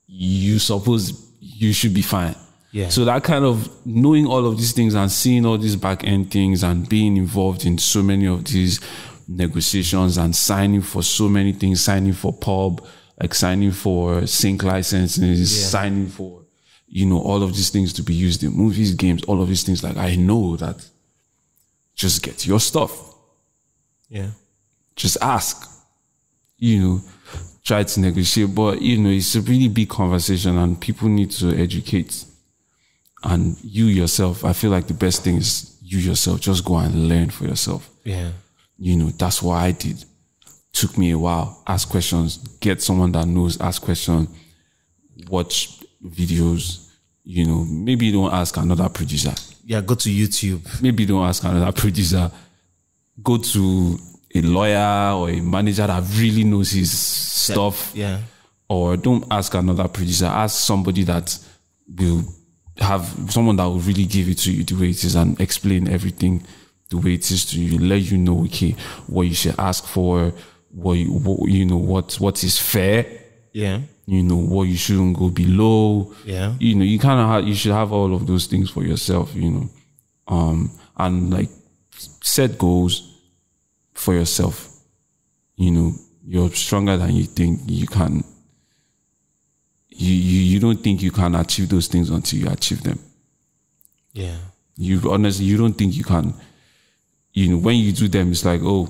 you suppose you should be fine. Yeah. So that kind of knowing all of these things and seeing all these back end things and being involved in so many of these negotiations and signing for so many things, signing for pub, like signing for sync licenses, signing for, you know, all of these things to be used in movies, games, all of these things. Like I know that just get your stuff Yeah. Just ask. You know, try to negotiate. But you know, it's a really big conversation and people need to educate. And you yourself, I feel like the best thing is you yourself, just go and learn for yourself. Yeah. You know, that's what I did. Took me a while. Ask questions, get someone that knows, ask questions, watch videos, you know, maybe don't ask another producer Yeah. Go to YouTube. maybe don't ask another [LAUGHS] producer. Go to a lawyer or a manager that really knows his stuff. Yeah. Or don't ask another producer. Ask somebody that will have someone that will really give it to you the way it is and explain everything the way it is to you, let you know, okay, what you should ask for, what you, what, you know, what what is fair, Yeah. you know, what you shouldn't go below. Yeah. You know, you kind of have, you should have all of those things for yourself, you know, um, and like set goals for yourself. You know, you're stronger than you think you can. You, you, you don't think you can achieve those things until you achieve them. Yeah. You honestly, you don't think you can. You know, when you do them, it's like, oh,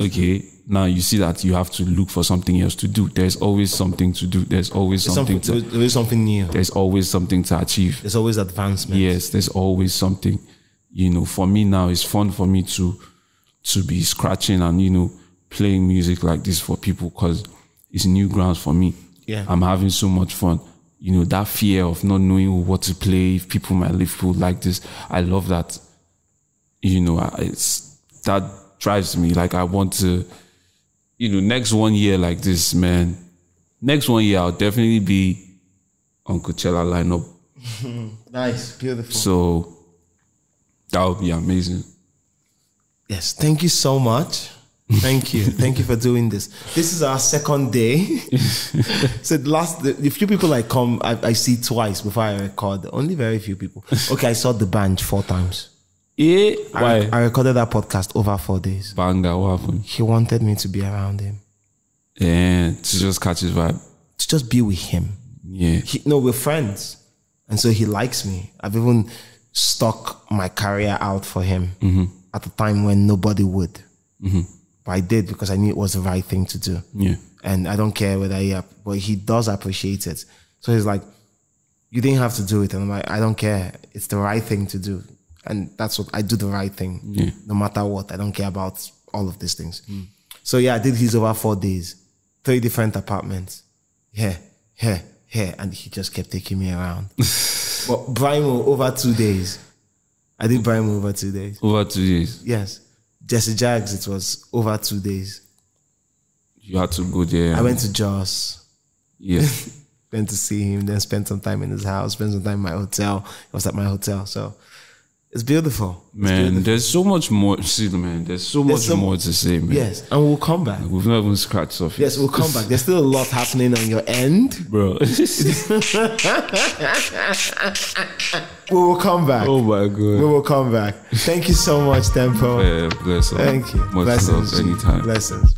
okay. Now you see that you have to look for something else to do. There's always something to do. There's always something Something, to. there is something new. There's always something to achieve. There's always advancement. Yes, there's always something. You know, for me now, it's fun for me to to be scratching and you know playing music like this for people because it's new grounds for me. Yeah. I'm having so much fun. You know, that fear of not knowing what to play, if people might live people like this. I love that. You know, it's that drives me. Like I want to, you know, next one year like this, man. Next one year, I'll definitely be on Coachella lineup. [LAUGHS] Nice. Beautiful. So that would be amazing. Yes, thank you so much. Thank you. thank you for doing this. This is our second day. [LAUGHS] so the last the, the few people I come I, I see twice before I record. Only very few people. Okay, I saw D'banj four times. Yeah. I, Why? I recorded that podcast over four days. Banger, what happened? He wanted me to be around him. Yeah, to just catch his vibe. To just be with him. Yeah. He, no, we're friends. And so he likes me. I've even stuck my career out for him mm-hmm. At a time when nobody would. Mm-hmm. But I did because I knew it was the right thing to do. Yeah. And I don't care whether he, but he does appreciate it. So he's like, you didn't have to do it. And I'm like, I don't care. It's the right thing to do. And that's what I do the right thing. Yeah. No matter what. I don't care about all of these things. Mm. So yeah, I did his over four days, three different apartments. Here, here, here. And he just kept taking me around. [LAUGHS] but Brymo over two days. I did Brymo over two days. Over two days, Yes. Jesse Jagz, it was over two days. you had to go there. I went to Jos. Yeah. [LAUGHS] went to see him, then spent some time in his house, spent some time in my hotel. It was at my hotel. So it's beautiful. It's Man, beautiful. there's so much more. See, man, there's so much some- more to say, man. Yes. And we'll come back. We've not even scratched surface. Yes, we'll come back. There's still a lot happening on your end. bro. [LAUGHS] We will come back. oh my god. We will come back. Thank you so much, Tempoe. Yeah, bless. Thank you. Much Blessings. love anytime. Blessings.